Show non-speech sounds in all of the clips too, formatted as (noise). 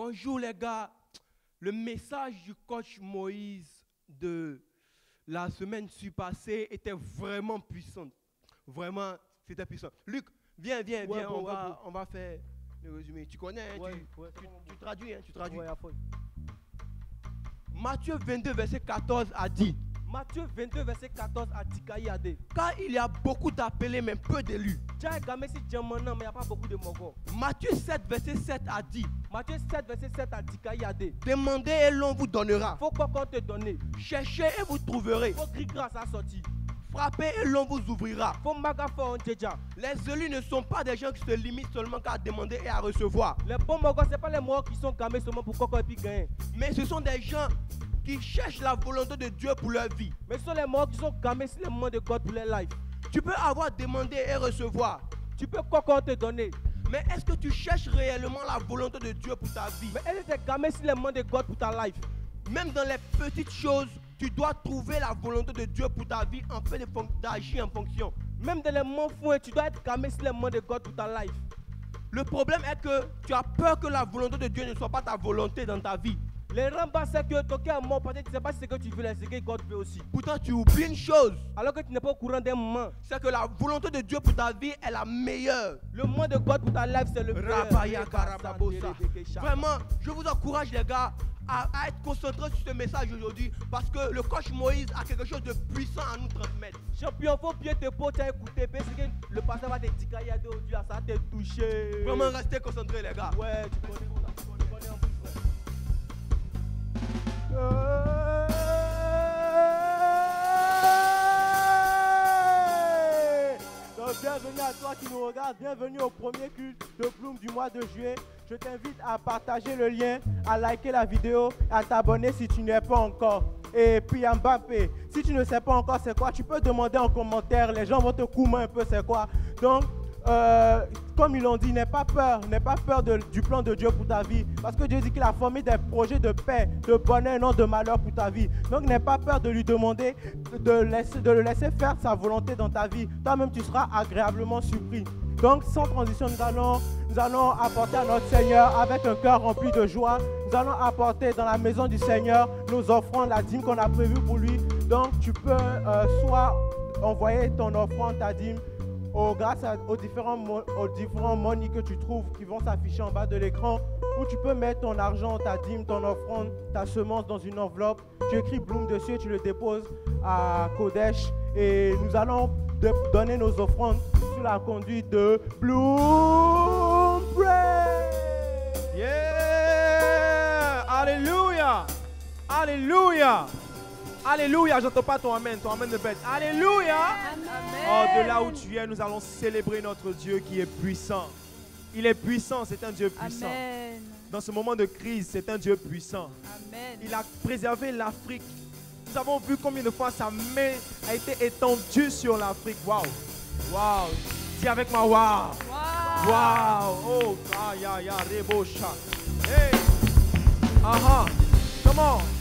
Bonjour les gars. Le message du coach Moïse de la semaine passée était vraiment puissant. Vraiment, c'était puissant. Luc, viens, viens, Ouais, viens. on, ouais, va, on va faire le résumé. Tu connais, hein, Ouais, tu, tu- traduis, hein, tu traduis. Matthieu 22, verset 14 a dit Matthieu 22, verset 14 à Dikaï Ade. Car il y a beaucoup d'appelés, mais peu d'élus. A. Matthieu 7, verset 7 a dit Matthieu 7, verset 7 à Dikaï Ade. Demandez et l'on vous donnera. Faut quoi qu'on te donne? Cherchez et vous trouverez. Faut gris grâce à sortir. Frappez et l'on vous ouvrira. Faut. Les élus ne sont pas des gens qui se limitent seulement qu'à demander et à recevoir. Les bons mogos, ce n'est pas les mogos qui sont gamés seulement pour quoi qu'on puisse gagner. Mais ce sont des gens qui cherchent la volonté de Dieu pour leur vie. Mais ce sont les mogos qui sont gamés sur les moments de God pour leur life. Tu peux avoir demandé et recevoir. Tu peux quoi qu'on te donne. Mais est-ce que tu cherches réellement la volonté de Dieu pour ta vie? Mais elle était gamée sur les moments de God pour ta life? Même dans les petites choses, tu dois trouver la volonté de Dieu pour ta vie en fait d'agir en fonction. Même dans les moments fouets, tu dois être gamé sur les moments de God pour ta life. Le problème est que tu as peur que la volonté de Dieu ne soit pas ta volonté dans ta vie. Les c'est que cœur est mort que tu ne sais pas ce que tu veux, c'est que God veut aussi. Pourtant, tu oublies une chose, Alors que tu n'es pas au courant des moments. c'est que la volonté de Dieu pour ta vie est la meilleure. Le moment de God pour ta life, c'est le meilleur. Vraiment, je vous encourage les gars à, à être concentrés sur ce message aujourd'hui parce que le coach Moïse a quelque chose de puissant à nous transmettre. Champion, faut bien te potes, as écouté, parce que le pasteur va te dire qu'il y a aujourd'hui, ça va te toucher. Vraiment, restez concentrés les gars. Ouais, tu connais bienvenue à toi qui nous regarde, bienvenue au premier culte de Bloom du mois de juillet. Je t'invite à partager le lien, à liker la vidéo, à t'abonner si tu n'y es pas encore. Et puis Mbappé, si tu ne sais pas encore c'est quoi, tu peux demander en commentaire, les gens vont te coumer un peu c'est quoi. Donc, euh, comme ils l'ont dit, n'aie pas peur, n'aie pas peur du plan de Dieu pour ta vie. Parce que Dieu dit qu'il a formé des projets de paix, de bonheur, non de malheur pour ta vie. Donc n'aie pas peur de lui demander de le laisser faire sa volonté dans ta vie. Toi-même, tu seras agréablement surpris. Donc sans transition, nous allons, nous allons apporter à notre Seigneur avec un cœur rempli de joie. Nous allons apporter dans la maison du Seigneur nos offrandes, la dîme qu'on a prévue pour lui. Donc tu peux euh, soit envoyer ton offrande, ta dîme, au- grâce aux différents, aux différents monies que tu trouves qui vont s'afficher en bas de l'écran, ou tu peux mettre ton argent, ta dîme, ton offrande, ta semence dans une enveloppe. Tu écris Bloom dessus et tu le déposes à Kodesh. Et nous allons donner nos offrandes sous la conduite de Bloom. Yeah! Alléluia! Alléluia! Alléluia! J'entends pas ton amen, ton amen de bête. Alléluia! Oh, de là où tu es, nous allons célébrer notre Dieu qui est puissant. Il est puissant, c'est un Dieu puissant. Amen. Dans ce moment de crise, c'est un Dieu puissant. Amen. Il a préservé l'Afrique. Nous avons vu combien de fois sa main a été étendue sur l'Afrique. Waouh! Waouh! Dis avec moi, waouh! Wow. Wow! Oh, ah, ya, ya, rebosha. Hey! Aha! Come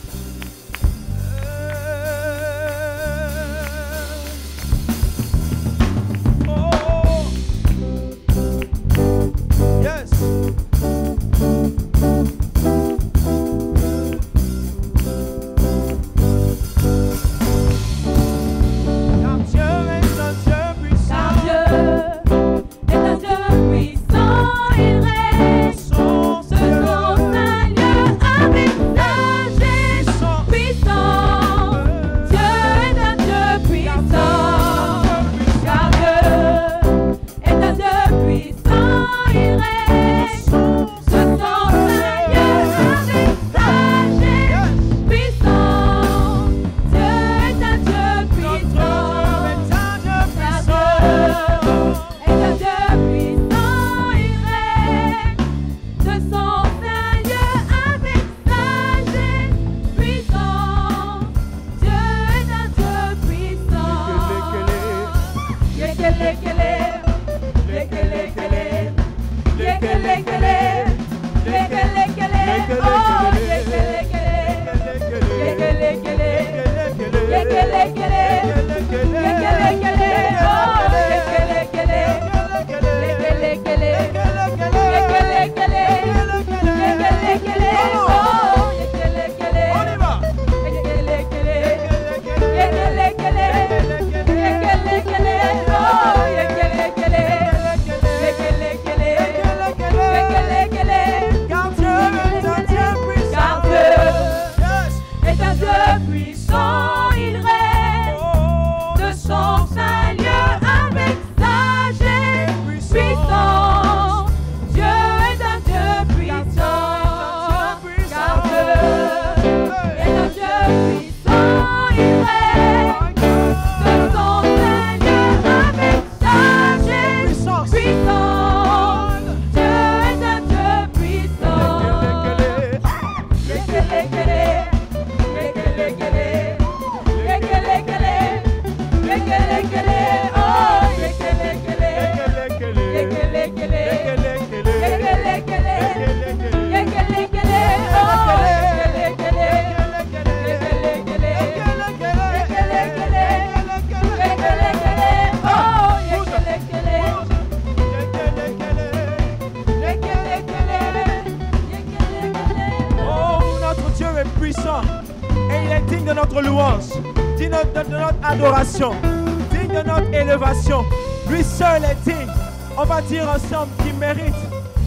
dire ensemble qu'il mérite.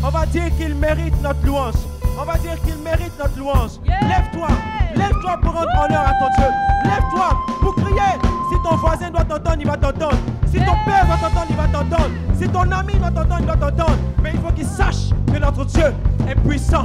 On va dire qu'il mérite notre louange. On va dire qu'il mérite notre louange. Lève-toi. Lève-toi pour rendre honneur à ton Dieu. Lève-toi pour crier. Si ton voisin doit t'entendre, il va t'entendre. Si ton père doit t'entendre, il va t'entendre. Si ton ami doit t'entendre, il va t'entendre. Mais il faut qu'il sache que notre Dieu est puissant.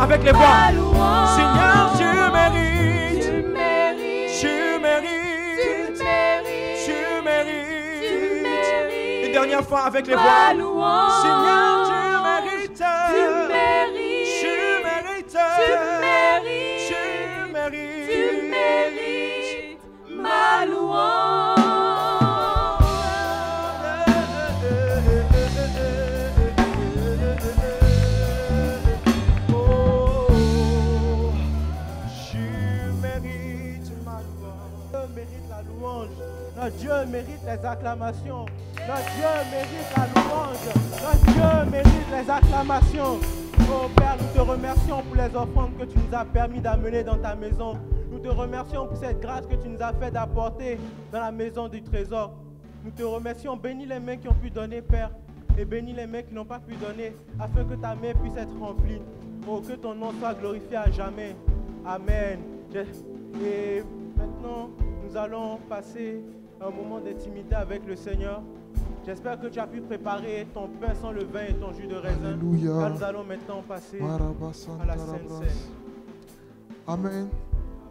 avec les voix. Seigneur, tu mérites. Tu mérites. Tu mérites. Tu mérites. Une dernière fois avec les voix. Seigneur, tu mérites. Tu mérites. Tu mérites. Tu mérites. Ma louange. Notre Dieu mérite les acclamations. Notre Dieu mérite la louange. Notre Dieu mérite les acclamations. Oh Père, nous te remercions pour les offrandes que tu nous as permis d'amener dans ta maison. Nous te remercions pour cette grâce que tu nous as fait d'apporter dans la maison du trésor. Nous te remercions. Bénis les mains qui ont pu donner, Père. Et bénis les mains qui n'ont pas pu donner, afin que ta main puisse être remplie. Oh, que ton nom soit glorifié à jamais. Amen. Et maintenant, nous allons passer un moment d'intimité avec le Seigneur. J'espère que tu as pu préparer ton pain sans le vin et ton jus de raisin. Alléluia. Car nous allons maintenant passer à la Sainte. Seine. Amen.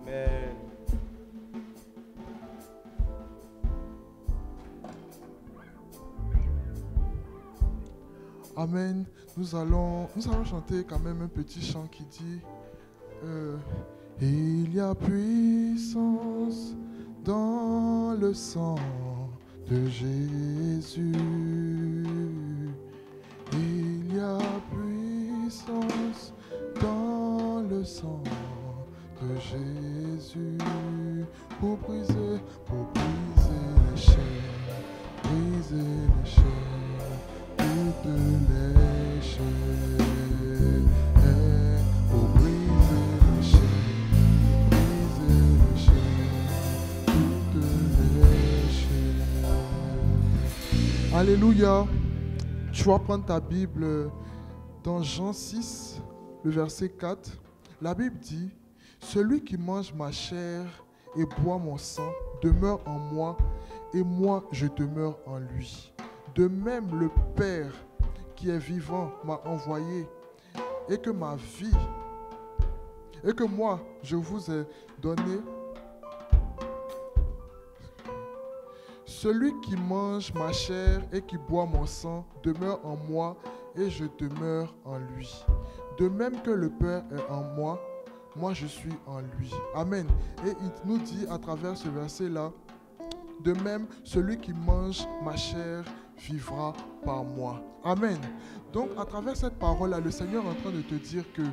Amen. Amen. Nous allons, nous allons chanter quand même un petit chant qui dit euh, Il y a puissance dans le sang de Jésus. Il y a puissance dans le sang de Jésus pour briser, pour briser les chaînes, briser les chaînes, toutes les chaînes, Alléluia. Tu vas prendre ta Bible dans Jean 6, le verset 4. La Bible dit, Celui qui mange ma chair et boit mon sang demeure en moi et moi je demeure en lui. De même le Père qui est vivant m'a envoyé et que ma vie et que moi je vous ai donné Celui qui mange ma chair et qui boit mon sang demeure en moi et je demeure en lui. De même que le Père est en moi, moi je suis en lui. Amen. Et il nous dit à travers ce verset-là, de même, celui qui mange ma chair vivra par moi. Amen. Donc à travers cette parole-là, le Seigneur est en train de te dire que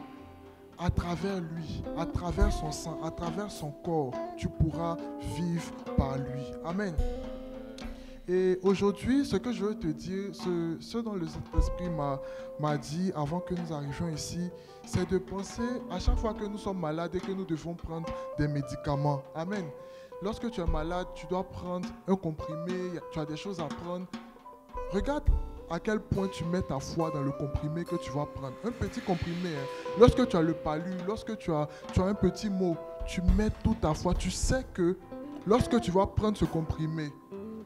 à travers lui, à travers son sang, à travers son corps, tu pourras vivre par lui. Amen. Et aujourd'hui, ce que je veux te dire, ce, ce dont le Saint-Esprit m'a, dit avant que nous arrivions ici, c'est de penser à chaque fois que nous sommes malades et que nous devons prendre des médicaments. Amen. Lorsque tu es malade, tu dois prendre un comprimé, tu as des choses à prendre. Regarde à quel point tu mets ta foi dans le comprimé que tu vas prendre. Un petit comprimé. hein. Lorsque tu as le palu, lorsque tu as, tu as un petit mot, tu mets toute ta foi. Tu sais que lorsque tu vas prendre ce comprimé,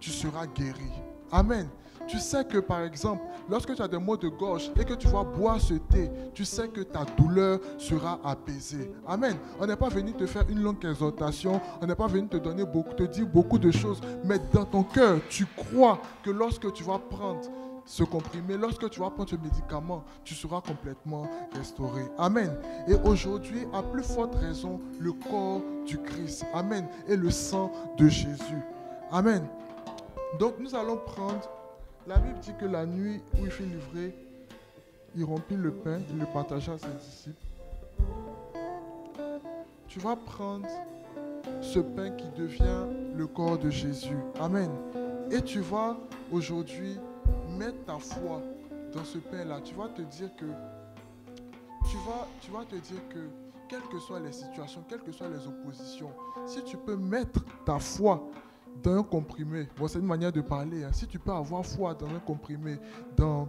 tu seras guéri. Amen. Tu sais que par exemple, lorsque tu as des maux de gorge et que tu vas boire ce thé, tu sais que ta douleur sera apaisée. Amen. On n'est pas venu te faire une longue exhortation, on n'est pas venu te donner beaucoup, te dire beaucoup de choses, mais dans ton cœur, tu crois que lorsque tu vas prendre ce comprimé, lorsque tu vas prendre ce médicament, tu seras complètement restauré. Amen. Et aujourd'hui, à plus forte raison, le corps du Christ. Amen. Et le sang de Jésus. Amen. Donc nous allons prendre, la Bible dit que la nuit où il fut livré, il rompit le pain, il le partagea à ses disciples. Tu vas prendre ce pain qui devient le corps de Jésus. Amen. Et tu vas aujourd'hui mettre ta foi dans ce pain-là. Tu vas te dire que tu vas, tu vas te dire que quelles que soient les situations, quelles que soient les oppositions, si tu peux mettre ta foi dans un comprimé, bon, c'est une manière de parler, hein. si tu peux avoir foi dans un comprimé, dans,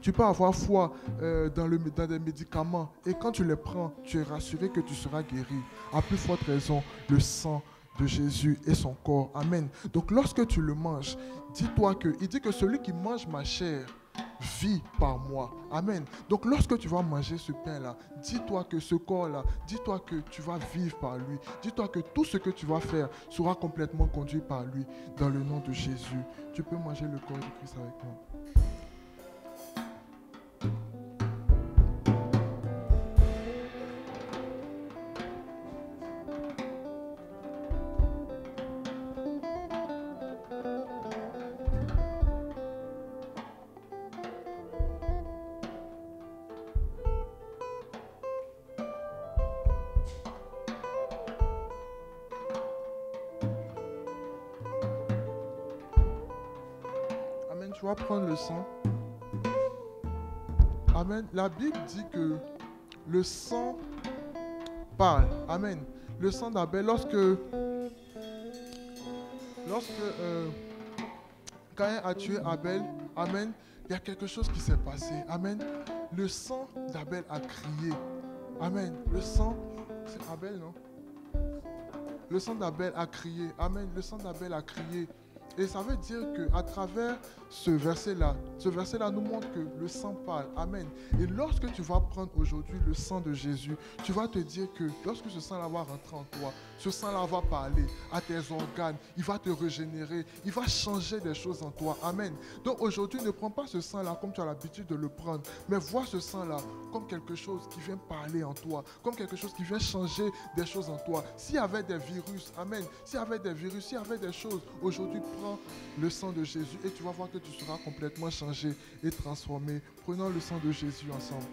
tu peux avoir foi euh, dans, le, dans des médicaments, et quand tu les prends, tu es rassuré que tu seras guéri. À plus forte raison, le sang de Jésus et son corps. Amen. Donc lorsque tu le manges, dis-toi que, il dit que celui qui mange ma chair vit par moi. Amen. Donc lorsque tu vas manger ce pain-là, dis-toi que ce corps-là, dis-toi que tu vas vivre par lui. Dis-toi que tout ce que tu vas faire sera complètement conduit par lui. Dans le nom de Jésus, tu peux manger le corps de Christ avec moi. Tu vas prendre le sang. Amen. La Bible dit que le sang parle. Amen. Le sang d'Abel, lorsque, lorsque euh, Caïn a tué Abel, Amen, il y a quelque chose qui s'est passé. Amen. Le sang d'Abel a crié. Amen. Le sang, c'est Abel, non? Le sang d'Abel a crié. Amen. Le sang d'Abel a crié. Et ça veut dire que à travers ce verset-là, ce verset-là nous montre que le sang parle. Amen. Et lorsque tu vas prendre aujourd'hui le sang de Jésus, tu vas te dire que lorsque ce sang-là va rentrer en toi, ce sang-là va parler à tes organes, il va te régénérer, il va changer des choses en toi. Amen. Donc aujourd'hui, ne prends pas ce sang-là comme tu as l'habitude de le prendre, mais vois ce sang-là comme quelque chose qui vient parler en toi, comme quelque chose qui vient changer des choses en toi. S'il y avait des virus, Amen, s'il y avait des virus, s'il y avait des choses, aujourd'hui, prends le sang de Jésus et tu vas voir que tu seras complètement changé et transformé. Prenons le sang de Jésus ensemble.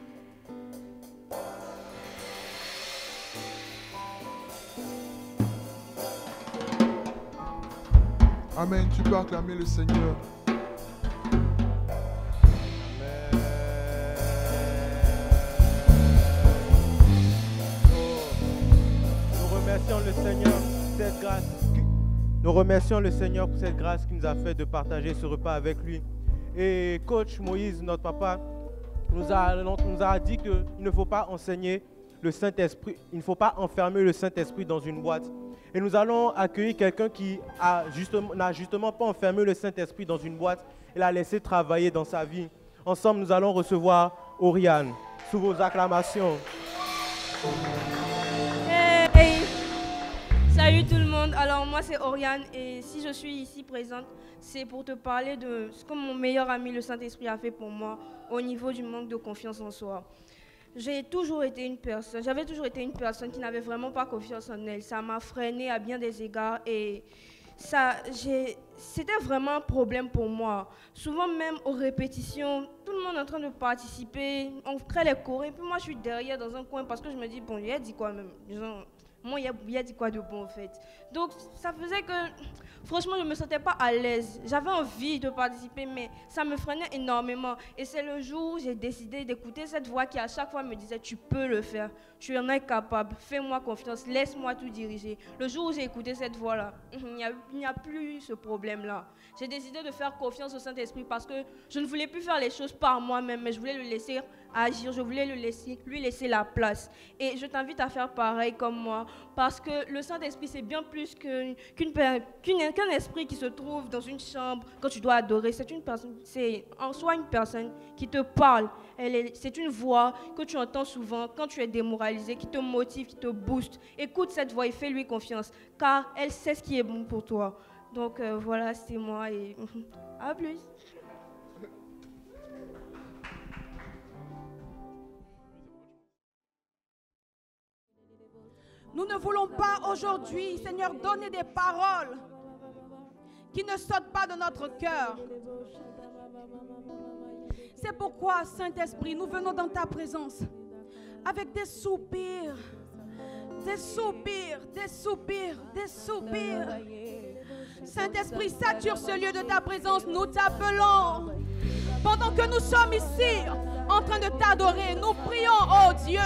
Amen. Tu peux acclamer le Seigneur. Grâce. Nous remercions le Seigneur pour cette grâce qu'il nous a fait de partager ce repas avec lui. Et coach Moïse, notre papa, nous a, nous a dit qu'il ne faut pas enseigner le Saint-Esprit, il ne faut pas enfermer le Saint-Esprit dans une boîte. Et nous allons accueillir quelqu'un qui a justement- n'a justement pas enfermé le Saint-Esprit dans une boîte et l'a laissé travailler dans sa vie. Ensemble, nous allons recevoir Oriane sous vos acclamations. Hey Salut tout le monde, alors moi c'est Oriane et si je suis ici présente, c'est pour te parler de ce que mon meilleur ami le Saint-Esprit a fait pour moi au niveau du manque de confiance en soi. J'ai toujours été une personne, j'avais toujours été une personne qui n'avait vraiment pas confiance en elle. Ça m'a freinée à bien des égards et ça, c'était vraiment un problème pour moi. Souvent même aux répétitions, tout le monde est en train de participer, on crée les et puis moi je suis derrière dans un coin parce que je me dis, bon, il a dit quoi même? Disons, moi, il a dit quoi de bon en fait? Donc ça faisait que, franchement, je ne me sentais pas à l'aise. J'avais envie de participer, mais ça me freinait énormément. Et c'est le jour où j'ai décidé d'écouter cette voix qui à chaque fois me disait, tu peux le faire, tu en es capable, fais-moi confiance, laisse-moi tout diriger. Le jour où j'ai écouté cette voix-là, il n'y a, a plus ce problème-là. J'ai décidé de faire confiance au Saint-Esprit parce que je ne voulais plus faire les choses par moi-même, mais je voulais le laisser agir, je voulais lui laisser la place. Et je t'invite à faire pareil comme moi, parce que le Saint-Esprit, c'est bien plus qu'une- qu'un esprit qui se trouve dans une chambre quand tu dois adorer. C'est une personne, c'est en soi une personne qui te parle. C'est une voix que tu entends souvent quand tu es démoralisé, qui te motive, qui te booste. Écoute cette voix et fais-lui confiance, car elle sait ce qui est bon pour toi. Donc euh, voilà, c'est moi et (laughs) à plus. Nous ne voulons pas aujourd'hui, Seigneur, donner des paroles qui ne sortent pas de notre cœur. C'est pourquoi, Saint-Esprit, nous venons dans ta présence avec des soupirs, des soupirs, des soupirs, des soupirs. Saint-Esprit, sature ce lieu de ta présence, nous t'appelons. Pendant que nous sommes ici en train de t'adorer, nous prions, oh Dieu,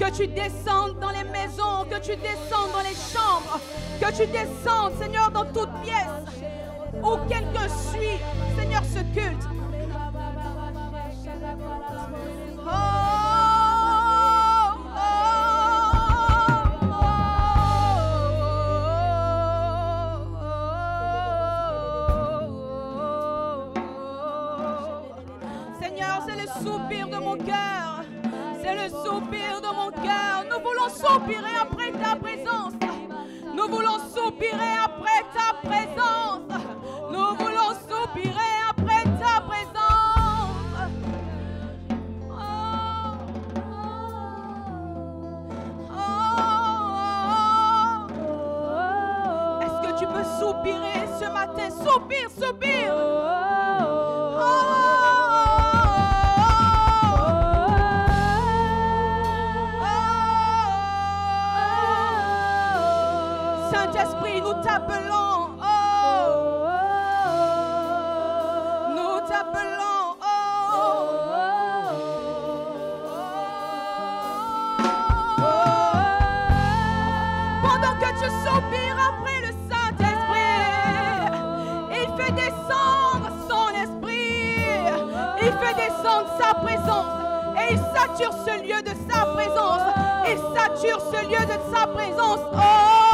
que tu descendes dans les maisons, que tu descendes dans les chambres, que tu descendes, Seigneur, dans toute pièce où quelqu'un suit, Seigneur, ce culte. Soupirer après ta présence. Nous voulons soupirer après ta présence. Nous voulons soupirer après ta présence. Est-ce que tu peux soupirer ce matin? Soupire, soupire. et sature ce lieu de sa présence. Et sature ce lieu de sa présence. Oh!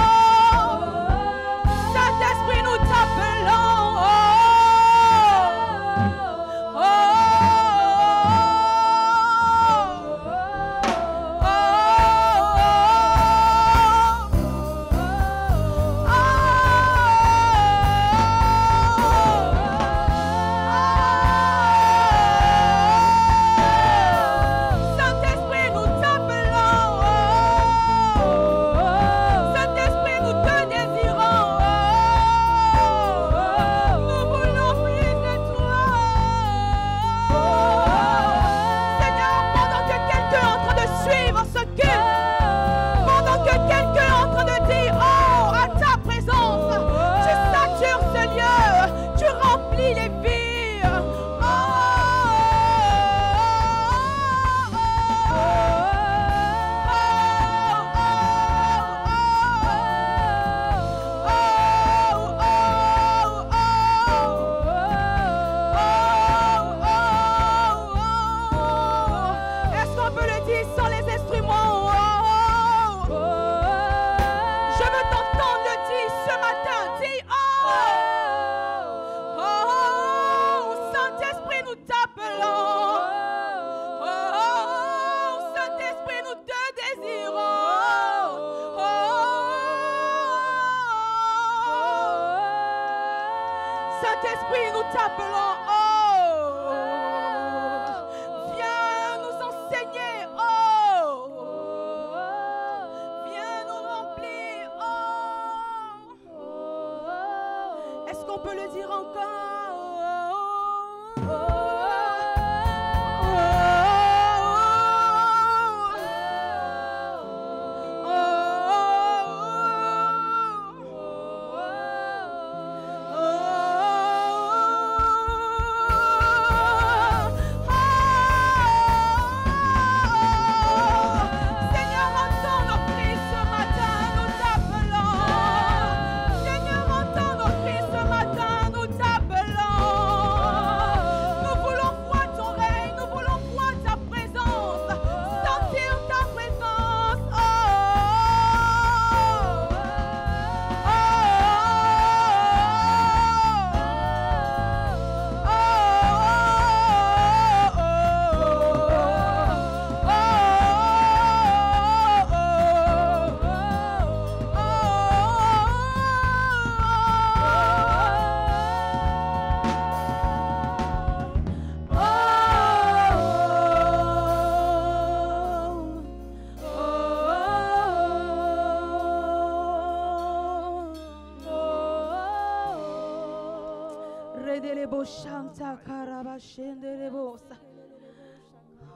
şanta karaba şendele bosa.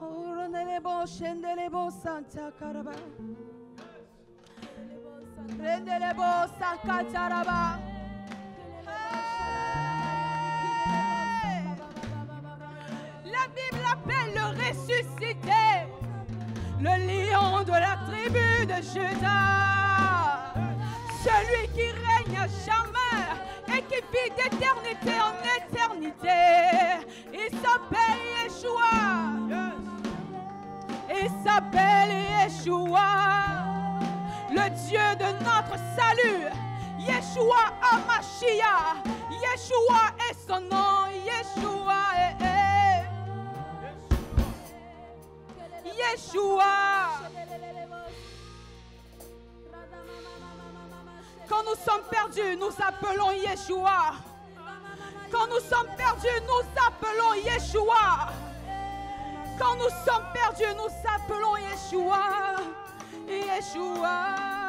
Oranele bo şendele bo santa karaba. Rendele bo sakataraba. appelons Yeshua. Quand nous sommes perdus, nous appelons Yeshua. Quand nous sommes perdus, nous appelons Yeshua. Yeshua.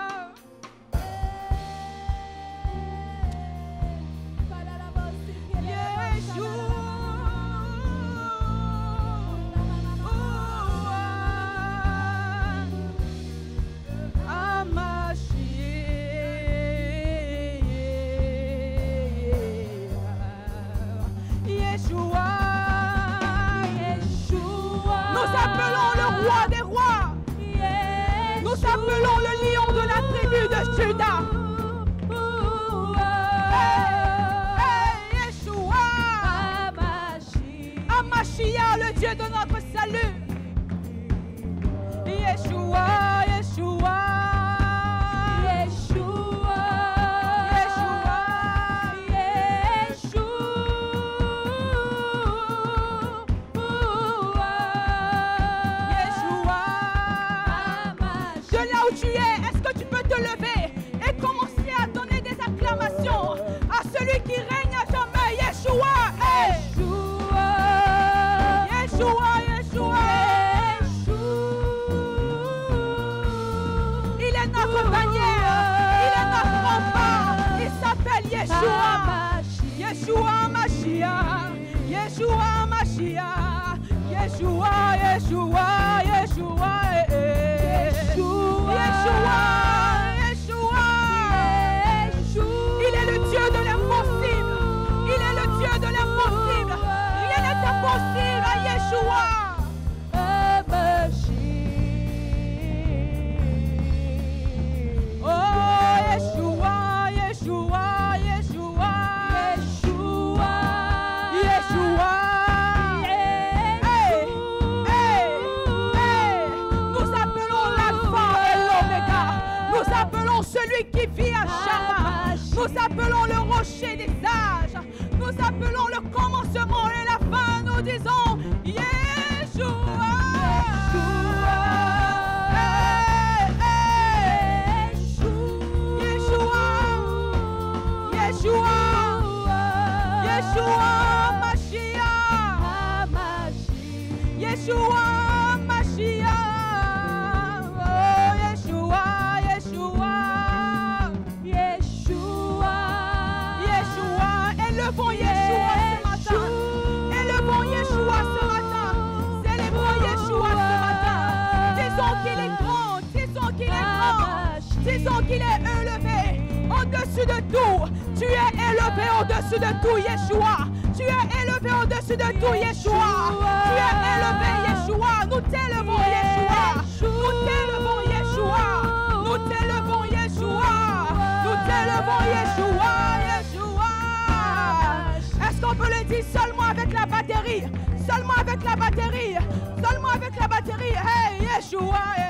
Hey,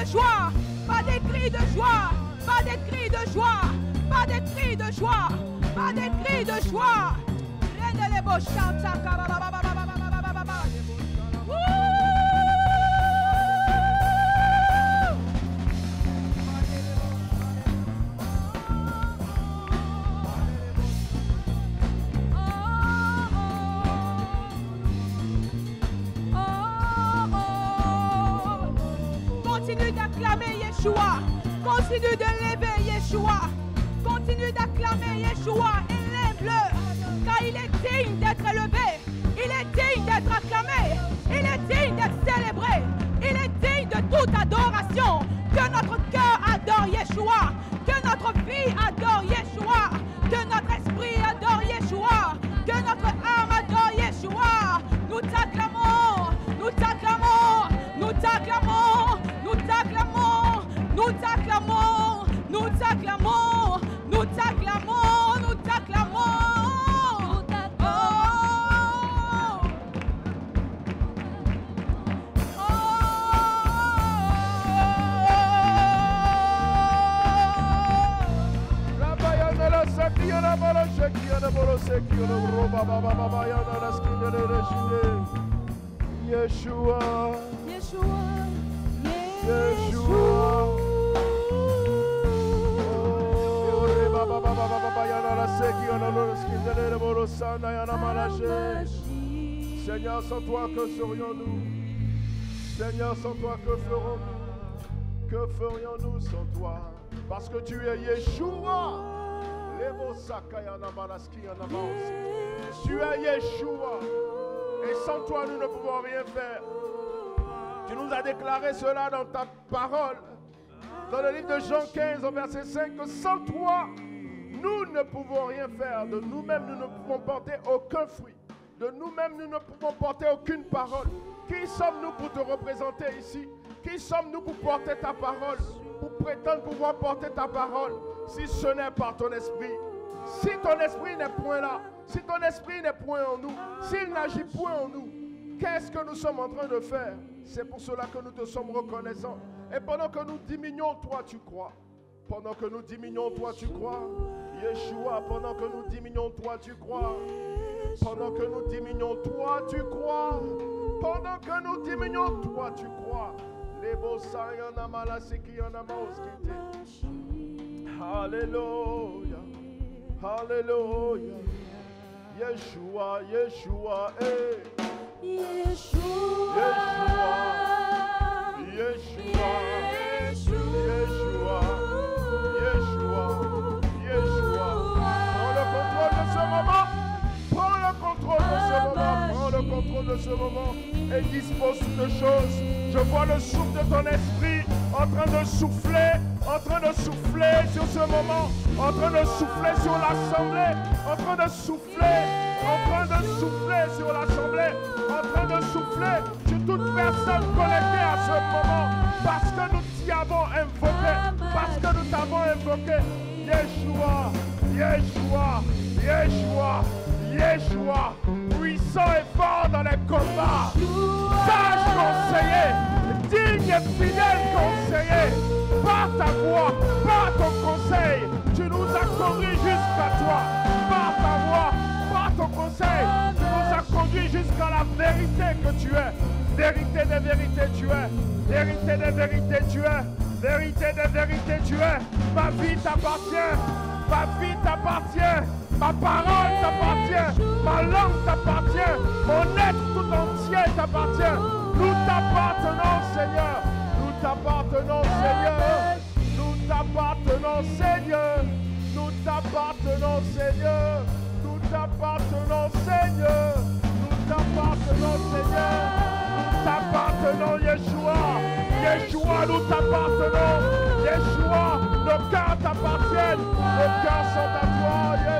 de joie. Pas des cris de joie. Pas des cris de joie. Pas des cris de joie. Pas des cris de joie. Continue de lever Yeshua. Continue d'acclamer Yeshua. Élève-le. Car il est digne sans toi, que ferons-nous? Que ferions-nous sans toi? Parce que tu es Yeshua. Tu es Yeshua. Et sans toi, nous ne pouvons rien faire. Tu nous as déclaré cela dans ta parole. Dans le livre de Jean 15, au verset 5, que sans toi, nous ne pouvons rien faire. De nous-mêmes, nous ne pouvons porter aucun fruit. De nous-mêmes, nous ne pouvons porter aucune parole. Qui sommes-nous pour te représenter ici? Qui sommes-nous pour porter ta parole? Pour prétendre pouvoir porter ta parole? Si ce n'est par ton esprit. Si ton esprit n'est point là, si ton esprit n'est point en nous, s'il n'agit point en nous, qu'est-ce que nous sommes en train de faire? C'est pour cela que nous te sommes reconnaissants. Et pendant que nous diminuons, toi tu crois. Pendant que nous diminuons, toi tu crois. Yeshua, pendant que nous diminuons, toi tu crois. Pendant que nous diminuons, toi tu crois. Pendant que nous diminuons, toi tu crois. Les beaux sayana malasiki yanamaoskite. Alléluia. Alléluia. Yeshua, Yeshua, eh. Yeshua. Yeshua. Yeshua. Yeshua. Prends le contrôle de ce moment. Contrôle de ce moment. Prends le contrôle de ce moment. Et dispose toutes choses. Je vois le souffle de ton esprit en train de souffler. En train de souffler sur ce moment. En train de souffler sur l'assemblée. En train de souffler. En train de souffler sur l'assemblée. En train de souffler sur toute personne connectée à ce moment. Parce que nous t'y avons invoqué. Parce que nous t'avons invoqué. Yeshua, Yeshua, Yeshua, Yeshua. Puissant et fort dans les combats. Sage conseiller. Digne et fidèle conseiller. Par ta voix, par ton conseil, tu nous as conduits jusqu'à toi. Par ta voix, par ton conseil, tu nous as conduits jusqu'à la vérité que tu es. Vérité des vérités, tu es. Vérité des vérités, tu es. Vérité des vérités, tu es. Ma vie t'appartient. Ma vie t'appartient. Ma parole t'appartient. Ma langue t'appartient. Mon être tout entier t'appartient. Nous t'appartenons, Seigneur. Nous t'appartenons, Seigneur. Nous t'appartenons, Seigneur. Nous t'appartenons, Seigneur. Nous t'appartenons, Seigneur. Nous t'appartenons, Seigneur. Nous t'appartenons, Yeshua. Yeshua, nous t'appartenons. Yeshua, nos cœurs t'appartiennent. Nos cœurs sont à toi, Yeshua.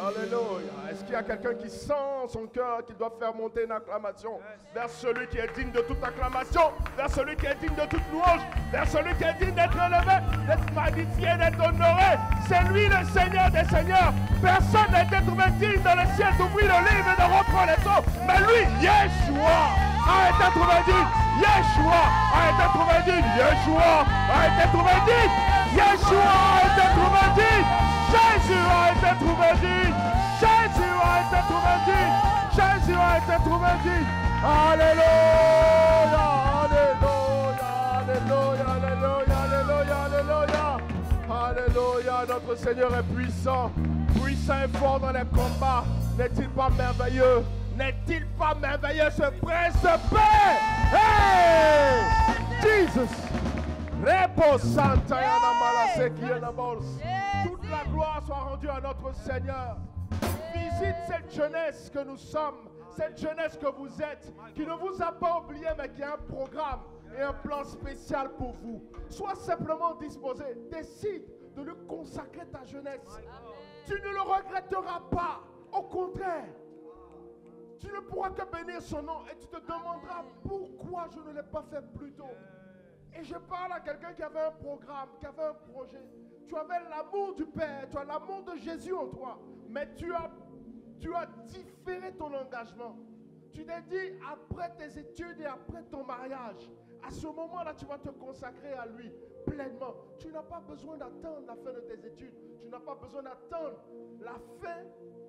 Alléluia. Est-ce qu'il y a quelqu'un qui sent son cœur qu'il doit faire monter une acclamation vers celui qui est digne de toute acclamation, vers celui qui est digne de toute louange, vers celui qui est digne d'être élevé, d'être magnifié, d'être honoré? C'est lui le Seigneur des Seigneurs. Personne n'a été trouvé digne dans le ciel d'ouvrir le livre et de reprendre les eaux. Mais lui, Yeshua, Arrête Yeshua Arrête à 90 Yeshua Arrête à 90 Yeshua Arrête à 90 Jésus Arrête à 90 Jésus Arrête à 90 Jésus Arrête à alléluia, Alléluia Alléluia Alléluia Alléluia Alléluia. Alléluia Notre Seigneur est puissant, puissant et fort dans les combats. N'est-il pas merveilleux? N'est-il pas merveilleux ce prince de paix? Hey! Jesus! Toute la gloire soit rendue à notre Seigneur. Visite cette jeunesse que nous sommes, cette jeunesse que vous êtes, qui ne vous a pas oublié, mais qui a un programme et un plan spécial pour vous. Sois simplement disposé. Décide de lui consacrer ta jeunesse. Tu ne le regretteras pas. Au contraire, tu ne pourras que bénir son nom et tu te demanderas pourquoi je ne l'ai pas fait plus tôt. Et je parle à quelqu'un qui avait un programme, qui avait un projet. Tu avais l'amour du Père, tu as l'amour de Jésus en toi, mais tu as, tu as différé ton engagement. Tu t'es dit, après tes études et après ton mariage, à ce moment-là, tu vas te consacrer à lui pleinement. Tu n'as pas besoin d'attendre la fin de tes études. Tu n'as pas besoin d'attendre la fin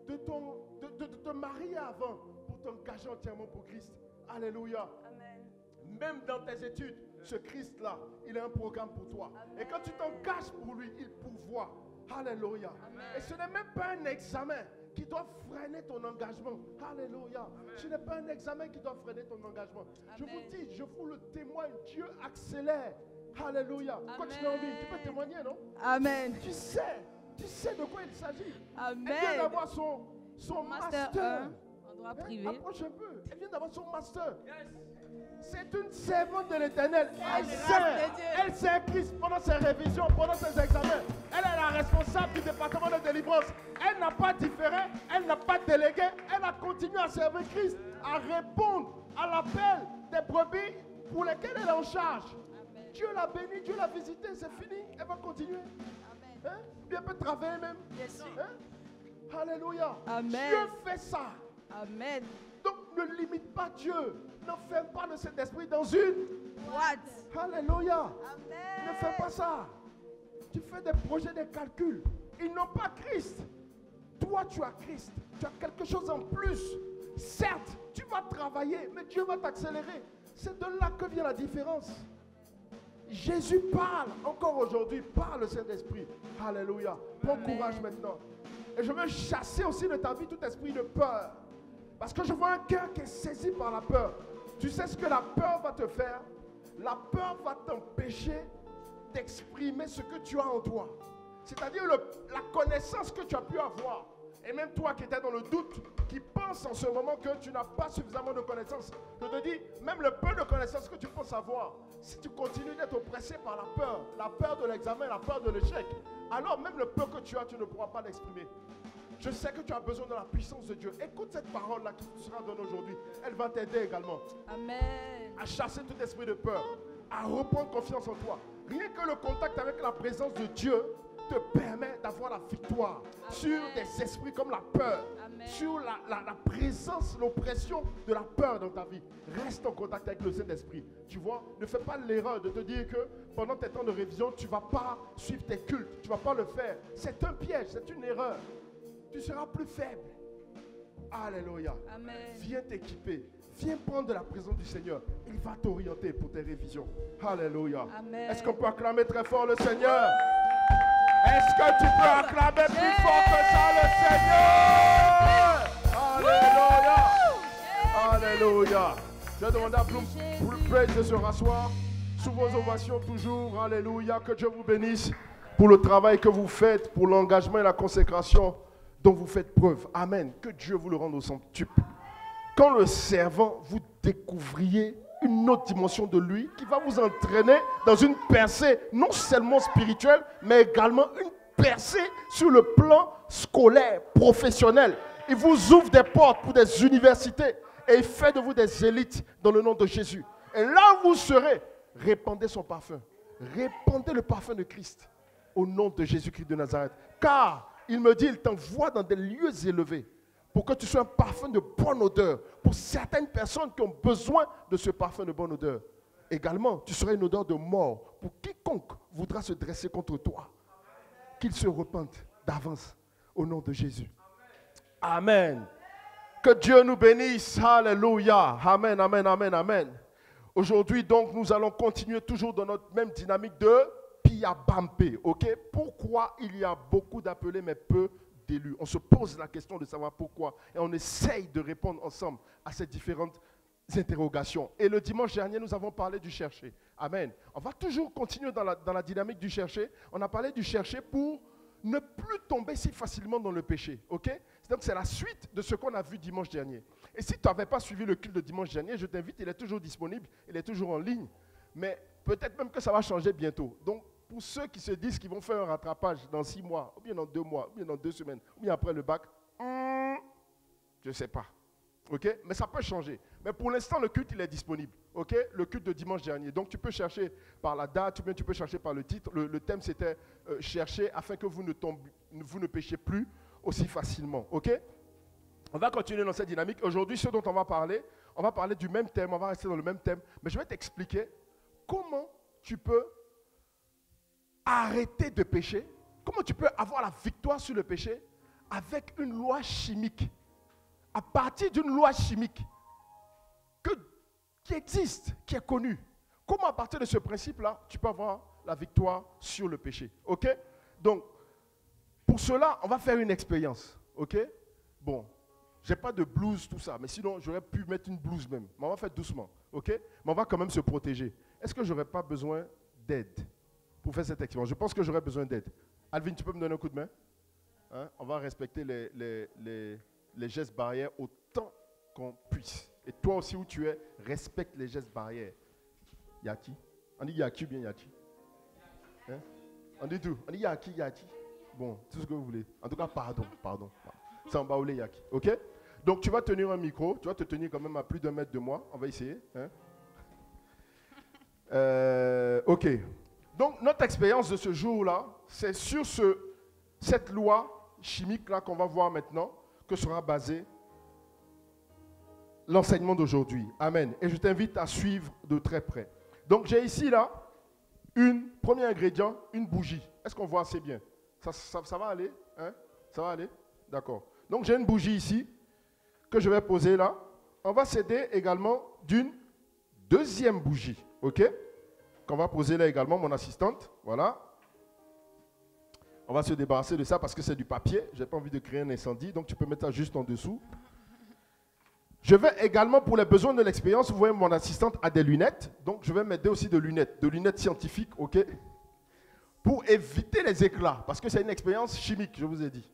de, ton, de, de- de te marier avant t'engager entièrement pour Christ. Alléluia. Même dans tes études, ce Christ-là, il a un programme pour toi. Et quand tu t'engages pour lui, il pourvoit. Alléluia. Et ce n'est même pas un examen qui doit freiner ton engagement. Alléluia. Ce n'est pas un examen qui doit freiner ton engagement. Je vous dis, je vous le témoigne, Dieu accélère. Alléluia. As envie Tu peux témoigner, non? Amen. Tu sais, tu sais de quoi il s'agit. Elle vient Amen. d'avoir son, son master. Master 1 en droit Hein, privé. Approche un peu. Elle vient d'avoir son master. C'est une servante de l'éternel. Elle Dieu. Elle sert Christ pendant ses révisions, pendant ses examens. Elle est la responsable du département de délivrance. Elle n'a pas différé, elle n'a pas délégué. Elle a continué à servir Christ, à répondre à l'appel des brebis pour lesquelles elle est en charge. Dieu l'a bénie, Dieu l'a visitée, c'est fini. Elle va continuer. Hein? Elle peut travailler même. Hein? Alléluia. Amen. Dieu fait ça. Amen. Donc ne limite pas Dieu. N'enferme pas le Saint-Esprit dans une. What? Alléluia. Ne fais pas ça. Tu fais des projets, des calculs. Ils n'ont pas Christ. Toi, tu as Christ. Tu as quelque chose en plus. Certes, tu vas travailler, mais Dieu va t'accélérer. C'est de là que vient la différence. Jésus parle encore aujourd'hui par le Saint-Esprit. Alléluia. Prends courage maintenant. Et je veux chasser aussi de ta vie tout esprit de peur. Parce que je vois un cœur qui est saisi par la peur. Tu sais ce que la peur va te faire? La peur va t'empêcher d'exprimer ce que tu as en toi. C'est-à-dire la connaissance que tu as pu avoir. Et même toi qui étais dans le doute, qui pense en ce moment que tu n'as pas suffisamment de connaissances, je te dis, même le peu de connaissances que tu penses avoir, si tu continues d'être oppressé par la peur, la peur de l'examen, la peur de l'échec, alors même le peu que tu as, tu ne pourras pas l'exprimer. Je sais que tu as besoin de la puissance de Dieu. Écoute cette parole-là qui te sera donnée aujourd'hui. Elle va t'aider également Amen. à chasser tout esprit de peur, à reprendre confiance en toi. Rien que le contact avec la présence de Dieu te permet d'avoir la victoire sur des esprits comme la peur, sur la, la- la présence, l'oppression de la peur dans ta vie. Reste en contact avec le Saint-Esprit. Tu vois, ne fais pas l'erreur de te dire que pendant tes temps de révision, tu ne vas pas suivre tes cultes, tu ne vas pas le faire. C'est un piège, c'est une erreur. Tu seras plus faible. Alléluia. Amen. Viens t'équiper. Viens prendre de la présence du Seigneur. Il va t'orienter pour tes révisions. Alléluia. Est-ce qu'on peut acclamer très fort le Seigneur? Est-ce que tu peux acclamer plus fort que ça le Seigneur? Alléluia. Alléluia. Je vais demander à Praise de se rasseoir. Sous vos ovations toujours. Alléluia. Que Dieu vous bénisse. pour le travail que vous faites, pour l'engagement et la consécration dont vous faites preuve. Amen. Que Dieu vous le rende au centuple. Quand le servant, vous découvriez une autre dimension de lui qui va vous entraîner dans une percée non seulement spirituelle, mais également une percée sur le plan scolaire, professionnel. Il vous ouvre des portes pour des universités et il fait de vous des élites dans le nom de Jésus. Et là où vous serez, répandez son parfum. Répandez le parfum de Christ au nom de Jésus-Christ de Nazareth. Car il me dit, il t'envoie dans des lieux élevés pour que tu sois un parfum de bonne odeur pour certaines personnes qui ont besoin de ce parfum de bonne odeur. Également, tu seras une odeur de mort pour quiconque voudra se dresser contre toi. Qu'il se repente d'avance au nom de Jésus. Amen. Que Dieu nous bénisse. Alléluia. Amen, amen, amen, amen. Aujourd'hui, donc, nous allons continuer toujours dans notre même dynamique de Piabampe. OK? Pourquoi il y a beaucoup d'appelés mais peu d'élus? On se pose la question de savoir pourquoi et on essaye de répondre ensemble à ces différentes interrogations. Et le dimanche dernier, nous avons parlé du chercher. Amen. On va toujours continuer dans la, dans la dynamique du chercher. On a parlé du chercher pour ne plus tomber si facilement dans le péché. OK? Donc c'est la suite de ce qu'on a vu dimanche dernier. Et si tu n'avais pas suivi le culte de dimanche dernier, je t'invite, il est toujours disponible, il est toujours en ligne. Mais peut-être même que ça va changer bientôt. Donc pour ceux qui se disent qu'ils vont faire un rattrapage dans six mois, ou bien dans deux mois, ou bien dans deux semaines, ou bien après le bac, hmm, je ne sais pas. OK? Mais ça peut changer. Mais pour l'instant, le culte, il est disponible. OK? Le culte de dimanche dernier. Donc, tu peux chercher par la date ou bien tu peux chercher par le titre. Le, thème, c'était euh, chercher afin que vous ne, vous ne péchiez plus aussi facilement. OK? On va continuer dans cette dynamique. Aujourd'hui, ce dont on va parler, on va parler du même thème. On va rester dans le même thème. Mais je vais t'expliquer comment tu peux arrêter de pécher. Comment tu peux avoir la victoire sur le péché avec une loi chimique? À partir d'une loi chimique que, qui existe, qui est connue. Comment à partir de ce principe-là, tu peux avoir la victoire sur le péché? OK? Donc, pour cela, on va faire une expérience. OK? Bon, j'ai pas de blouse, tout ça, mais sinon, j'aurais pu mettre une blouse même. Mais on va faire doucement. OK? Mais on va quand même se protéger. Est-ce que j'aurais pas besoin d'aide? Pour faire cette expérience Je pense que j'aurais besoin d'aide. Alvin, tu peux me donner un coup de main? Hein? On va respecter les, les, les gestes barrières autant qu'on puisse. Et toi aussi où tu es, respecte les gestes barrières. Yaki? On dit Yaki ou bien Yaki? Hein? On dit tout. On dit Yaki, Yaki. Bon, tout ce que vous voulez. En tout cas, pardon, pardon. C'est en Yaki. Ok? Donc tu vas tenir un micro. Tu vas te tenir quand même à plus d'un mètre de moi. On va essayer. Hein? Euh, ok. Donc notre expérience de ce jour-là, c'est sur ce, cette loi chimique-là qu'on va voir maintenant que sera basé l'enseignement d'aujourd'hui. Amen. Et je t'invite à suivre de très près. Donc j'ai ici là une premier ingrédient, une bougie. Est-ce qu'on voit assez bien? Ça, ça, va aller? Hein? Ça va aller? D'accord. Donc j'ai une bougie ici que je vais poser là. On va s'aider également d'une deuxième bougie. OK? Qu'on va poser là également, mon assistante. Voilà. On va se débarrasser de ça parce que c'est du papier. Je n'ai pas envie de créer un incendie, donc tu peux mettre ça juste en dessous. Je vais également, pour les besoins de l'expérience, vous voyez, mon assistante a des lunettes. Donc, je vais m'aider aussi de lunettes, de lunettes scientifiques, OK Pour éviter les éclats, parce que c'est une expérience chimique, je vous ai dit.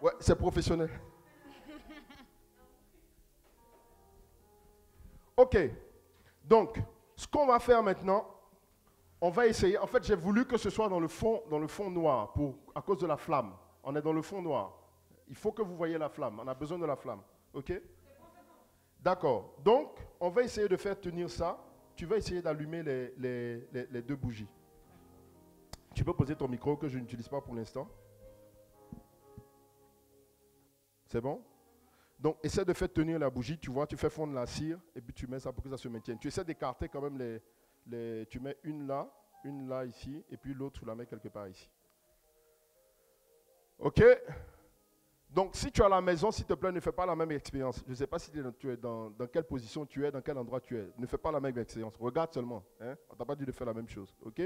Ouais, c'est professionnel. OK. Donc, ce qu'on va faire maintenant, on va essayer. En fait, j'ai voulu que ce soit dans le fond, dans le fond noir, pour, à cause de la flamme. On est dans le fond noir. Il faut que vous voyez la flamme. On a besoin de la flamme. OK? D'accord. Donc, on va essayer de faire tenir ça. Tu vas essayer d'allumer les, les, deux bougies. Tu peux poser ton micro que je n'utilise pas pour l'instant. C'est bon? Donc, essaie de faire tenir la bougie. Tu vois, tu fais fondre la cire et puis tu mets ça pour que ça se maintienne. Tu essaies d'écarter quand même les, tu mets une là, une là ici, et puis l'autre, tu la mets quelque part ici. OK? Donc, si tu es à la maison, s'il te plaît, ne fais pas la même expérience. Je ne sais pas si tu es dans, quelle position tu es, dans quel endroit tu es. Ne fais pas la même expérience. Regarde seulement. Hein? On t'a pas dit de faire la même chose. OK?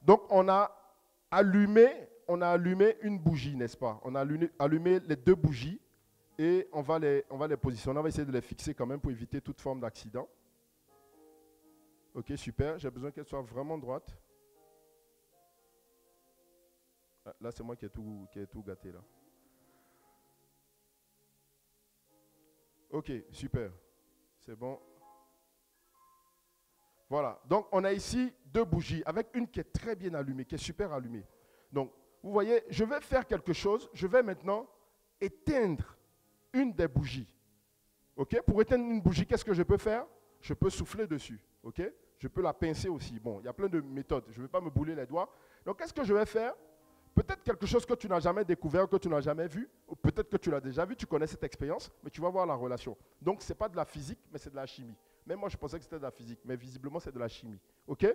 Donc, on a allumé, on a allumé une bougie, n'est-ce pas? On a allumé, les deux bougies et on va, les, on va les positionner. On va essayer de les fixer quand même pour éviter toute forme d'accident. Ok, super. J'ai besoin qu'elle soit vraiment droite. Ah, Là, c'est moi qui ai tout, qui gâté. Ok, super. C'est bon. Voilà. Donc, on a ici deux bougies avec une qui est très bien allumée, qui est super allumée. Donc, vous voyez, je vais faire quelque chose. Je vais maintenant éteindre une des bougies. OK? Pour éteindre une bougie, qu'est-ce que je peux faire? Je peux souffler dessus. OK? Je peux la pincer aussi. Bon, il y a plein de méthodes. Je ne vais pas me bouler les doigts. Donc, qu'est-ce que je vais faire? Peut-être quelque chose que tu n'as jamais découvert, que tu n'as jamais vu, ou peut-être que tu l'as déjà vu, tu connais cette expérience, mais tu vas voir la relation. Donc, ce n'est pas de la physique, mais c'est de la chimie. Même moi, je pensais que c'était de la physique, mais visiblement, c'est de la chimie. OK?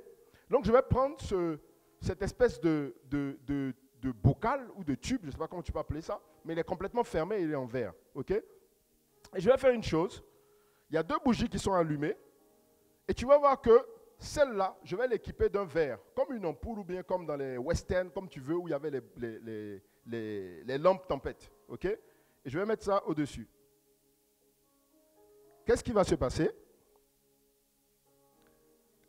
Donc, je vais prendre ce- cette espèce de, de- de bocal ou de tube, je sais pas comment tu peux appeler ça, mais il est complètement fermé il est en verre. OK? Et je vais faire une chose. Il y a deux bougies qui sont allumées, et tu vas voir que celle-là, je vais l'équiper d'un verre, comme une ampoule ou bien comme dans les westerns, comme tu veux, où il y avait les, lampes tempête. OK? Et je vais mettre ça au-dessus. Qu'est-ce qui va se passer?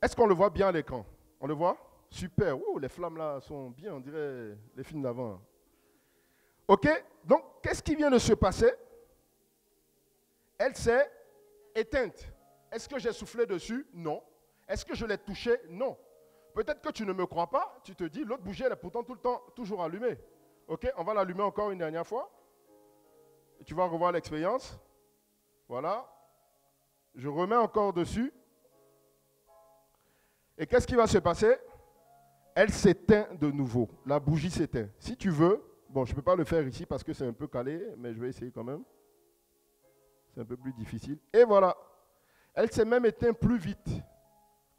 Est-ce qu'on le voit bien à l'écran? On le voit? Super. Ouh, les flammes là sont bien, on dirait les films d'avant. OK Donc, qu'est-ce qui vient de se passer? Elle s'est éteinte. Est-ce que j'ai soufflé dessus? Non. Est-ce que je l'ai touché? Non. Peut-être que tu ne me crois pas, tu te dis, l'autre bougie, elle est pourtant tout le temps toujours allumée. OK On va l'allumer encore une dernière fois. Tu vas revoir l'expérience. Voilà. Je remets encore dessus. Et qu'est-ce qui va se passer? Elle s'éteint de nouveau. La bougie s'éteint. Si tu veux, bon, je ne peux pas le faire ici parce que c'est un peu calé, mais je vais essayer quand même. C'est un peu plus difficile. Et voilà. Elle s'est même éteinte plus vite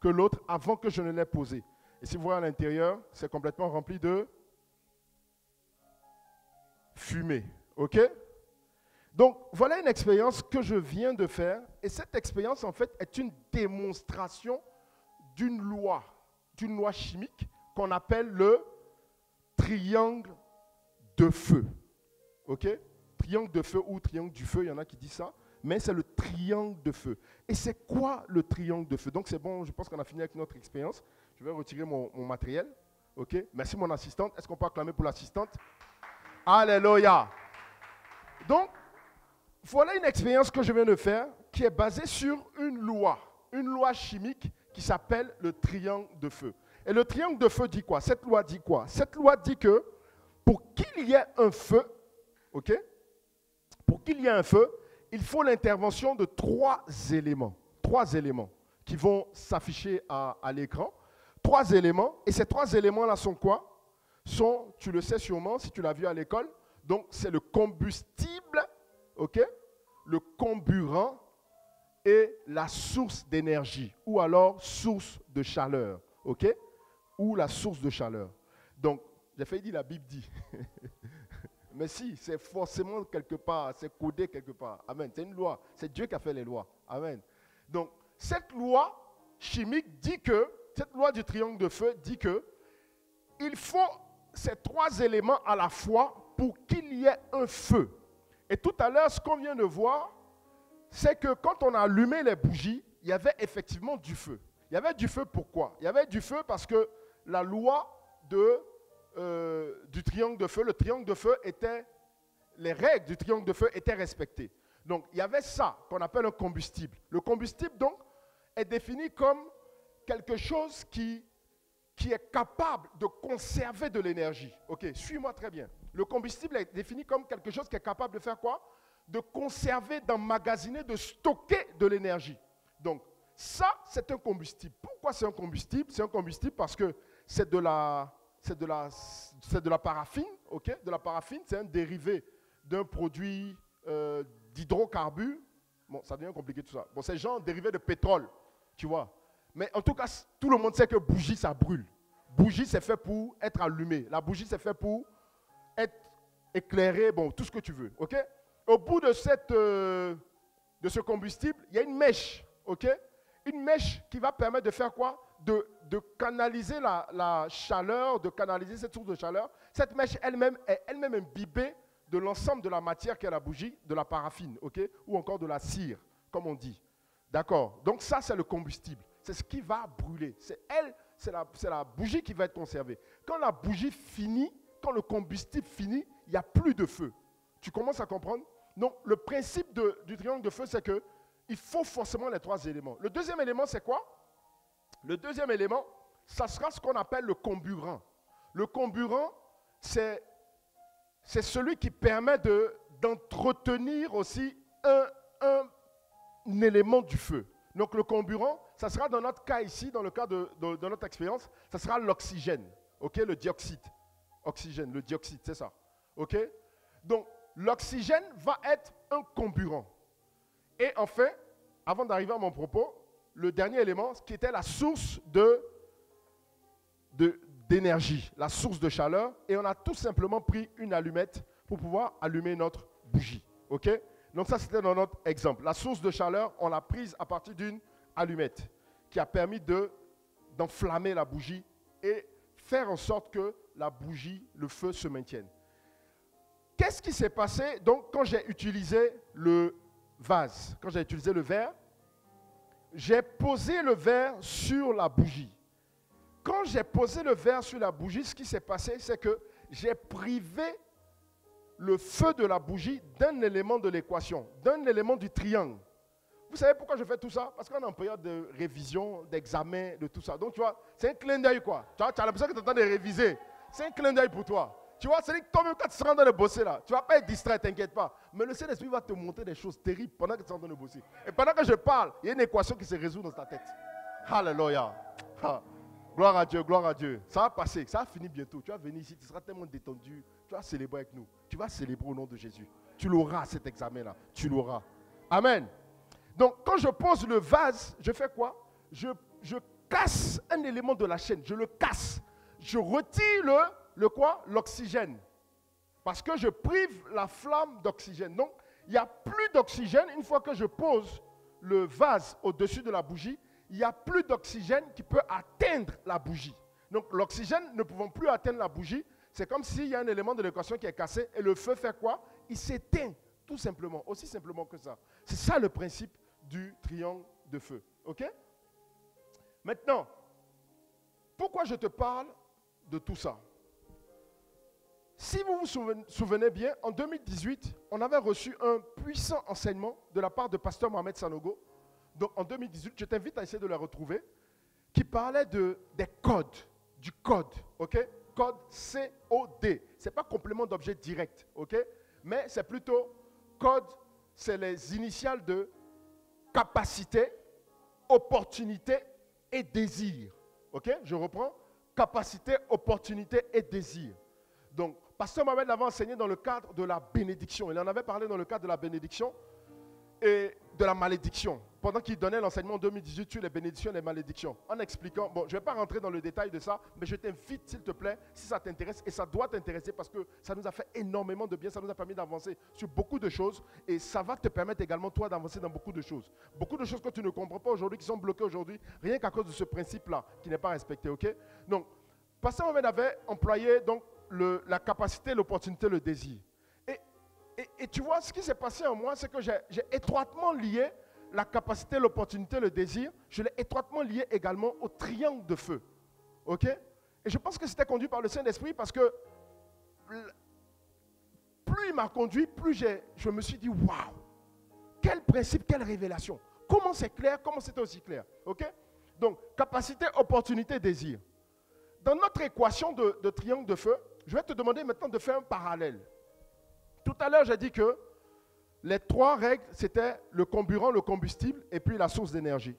que l'autre avant que je ne l'ai posée. Et si vous voyez à l'intérieur, c'est complètement rempli de fumée. OK? Donc, voilà une expérience que je viens de faire. Et cette expérience, en fait, est une démonstration d'une loi, d'une loi chimique qu'on appelle le triangle de feu. OK? Triangle de feu ou triangle du feu, il y en a qui disent ça. Mais c'est le triangle de feu. Et c'est quoi le triangle de feu? Donc c'est bon, je pense qu'on a fini avec notre expérience. Je vais retirer mon, matériel. OK? Merci mon assistante. Est-ce qu'on peut acclamer pour l'assistante? Alléluia. Donc, voilà une expérience que je viens de faire qui est basée sur une loi, une loi chimique qui s'appelle le triangle de feu. Et le triangle de feu dit quoi? Cette loi dit quoi? Cette loi dit que pour qu'il y ait un feu, ok? Pour qu'il y ait un feu, il faut l'intervention de trois éléments. Trois éléments qui vont s'afficher à, l'écran. Trois éléments. Et ces trois éléments-là sont quoi? Sont, tu le sais sûrement si tu l'as vu à l'école, donc c'est le combustible, ok? Le comburant et la source d'énergie, ou alors source de chaleur, ok? Ou la source de chaleur. Donc, j'ai failli dire la Bible dit. (laughs) Mais si, c'est forcément quelque part, c'est codé quelque part. Amen. C'est une loi. C'est Dieu qui a fait les lois. Amen. Donc, cette loi chimique dit que, cette loi du triangle de feu dit que, il faut ces trois éléments à la fois pour qu'il y ait un feu. Et tout à l'heure, ce qu'on vient de voir, c'est que quand on a allumé les bougies, il y avait effectivement du feu. Il y avait du feu pourquoi? Il y avait du feu parce que la loi de, euh, du triangle de feu, le triangle de feu était, les règles du triangle de feu étaient respectées. Donc il y avait ça qu'on appelle un combustible. Le combustible donc est défini comme quelque chose qui, qui est capable de conserver de l'énergie. Ok, suis-moi très bien. Le combustible est défini comme quelque chose qui est capable de faire quoi? De conserver, d'emmagasiner, de stocker de l'énergie. Donc, ça, c'est un combustible. Pourquoi c'est un combustible? C'est un combustible parce que c'est de la, c'est c'est de la paraffine, ok? De la paraffine, c'est un dérivé d'un produit euh, d'hydrocarbures. Bon, ça devient compliqué tout ça. Bon, c'est genre dérivé de pétrole, tu vois. Mais en tout cas, tout le monde sait que bougie, ça brûle. Bougie, c'est fait pour être allumé. La bougie, c'est fait pour être éclairé, bon, tout ce que tu veux, Au bout de, cette, euh, de ce combustible, il y a une mèche, ok? Une mèche qui va permettre de faire quoi? De, canaliser la, chaleur, de canaliser cette source de chaleur. Cette mèche elle-même est elle-même imbibée de l'ensemble de la matière qu'est la bougie, de la paraffine, Ou encore de la cire, comme on dit. D'accord Donc ça, c'est le combustible. C'est ce qui va brûler. C'est elle, c'est la, la bougie qui va être conservée. Quand la bougie finit, quand le combustible finit, il n'y a plus de feu. Tu commences à comprendre? Donc, le principe du triangle de feu, c'est que il faut forcément les trois éléments. Le deuxième élément, c'est quoi? Le deuxième élément, ça sera ce qu'on appelle le comburant. Le comburant, c'est celui qui permet de- d'entretenir aussi un, élément du feu. Donc le comburant, ça sera dans notre cas ici, dans le cas de, notre expérience, ça sera l'oxygène, le dioxyde. Oxygène, le dioxyde, c'est ça. Donc l'oxygène va être un comburant. Et enfin, avant d'arriver à mon propos, le dernier élément, qui était la source de d'énergie, la source de chaleur, et on a tout simplement pris une allumette pour pouvoir allumer notre bougie. Donc ça, c'était dans notre exemple. La source de chaleur, on l'a prise à partir d'une allumette qui a permis de d'enflammer la bougie et faire en sorte que la bougie, le feu se maintienne. Qu'est-ce qui s'est passé? Donc quand j'ai utilisé le vase, quand j'ai utilisé le verre J'ai posé le verre sur la bougie. Quand j'ai posé le verre sur la bougie, ce qui s'est passé, c'est que j'ai privé le feu de la bougie d'un élément de l'équation, d'un élément du triangle. Vous savez pourquoi je fais tout ça? Parce qu'on est en période de révision, d'examen, de tout ça. Donc, tu vois, c'est un clin d'œil, quoi. Tu tu as l'impression que tu es en train de réviser. C'est un clin d'œil pour toi. Tu vois, c'est que toi-même, quand tu seras en train de bosser là, tu ne vas pas être distrait, t'inquiète pas. Mais le Saint-Esprit va te montrer des choses terribles pendant que tu es en train de bosser. Et pendant que je parle, il y a une équation qui se résout dans ta tête. Alléluia. Gloire à Dieu, gloire à Dieu. Ça va passer, ça va finir bientôt. Tu vas venir ici, tu seras tellement détendu. Tu vas célébrer avec nous. Tu vas célébrer au nom de Jésus. Tu l'auras cet examen-là. Tu l'auras. Amen. Donc, quand je pose le vase, je fais quoi? Je, je casse un élément de la chaîne. Je le casse. Je retire le, le quoi? L'oxygène. Parce que je prive la flamme d'oxygène. Donc, il n'y a plus d'oxygène une fois que je pose le vase au-dessus de la bougie. Il n'y a plus d'oxygène qui peut atteindre la bougie. Donc, l'oxygène ne pouvant plus atteindre la bougie, c'est comme s'il y a un élément de l'équation qui est cassé et le feu fait quoi? Il s'éteint, tout simplement. Aussi simplement que ça. C'est ça le principe du triangle de feu. OK? Maintenant, pourquoi je te parle de tout ça? Si vous vous souven- souvenez bien, en 2018, on avait reçu un puissant enseignement de la part de pasteur Mohamed Sanogo. Donc en 2018, je t'invite à essayer de le retrouver, qui parlait de, des codes, du code, ok? Code C-O-D. Ce n'est pas complément d'objet direct, ok? Mais c'est plutôt code, c'est les initiales de capacité, opportunité et désir. Ok? Je reprends. Capacité, opportunité et désir. Donc, Pasteur Mohamed l'avait enseigné dans le cadre de la bénédiction. Il en avait parlé dans le cadre de la bénédiction et de la malédiction. Pendant qu'il donnait l'enseignement en 2018 sur les bénédictions et les malédictions. En expliquant, bon, je ne vais pas rentrer dans le détail de ça, mais je t'invite, s'il te plaît, si ça t'intéresse, et ça doit t'intéresser parce que ça nous a fait énormément de bien, ça nous a permis d'avancer sur beaucoup de choses, et ça va te permettre également, toi, d'avancer dans beaucoup de choses. Beaucoup de choses que tu ne comprends pas aujourd'hui, qui sont bloquées aujourd'hui, rien qu'à cause de ce principe-là, qui n'est pas respecté, ok? Donc, Pasteur Mohamed avait employé donc, la capacité, l'opportunité, le désir. Et, et- tu vois, ce qui s'est passé en moi, c'est que j'ai étroitement lié la capacité, l'opportunité, le désir, je l'ai étroitement lié également au triangle de feu. OK? Et je pense que c'était conduit par le Saint-Esprit parce que plus il m'a conduit, plus je me suis dit, waouh, quel principe, quelle révélation. Comment c'est clair, comment c'était aussi clair? OK? Donc, capacité, opportunité, désir. Dans notre équation de triangle de feu, je vais te demander maintenant de faire un parallèle. Tout à l'heure, j'ai dit que les trois règles, c'était le comburant, le combustible et puis la source d'énergie.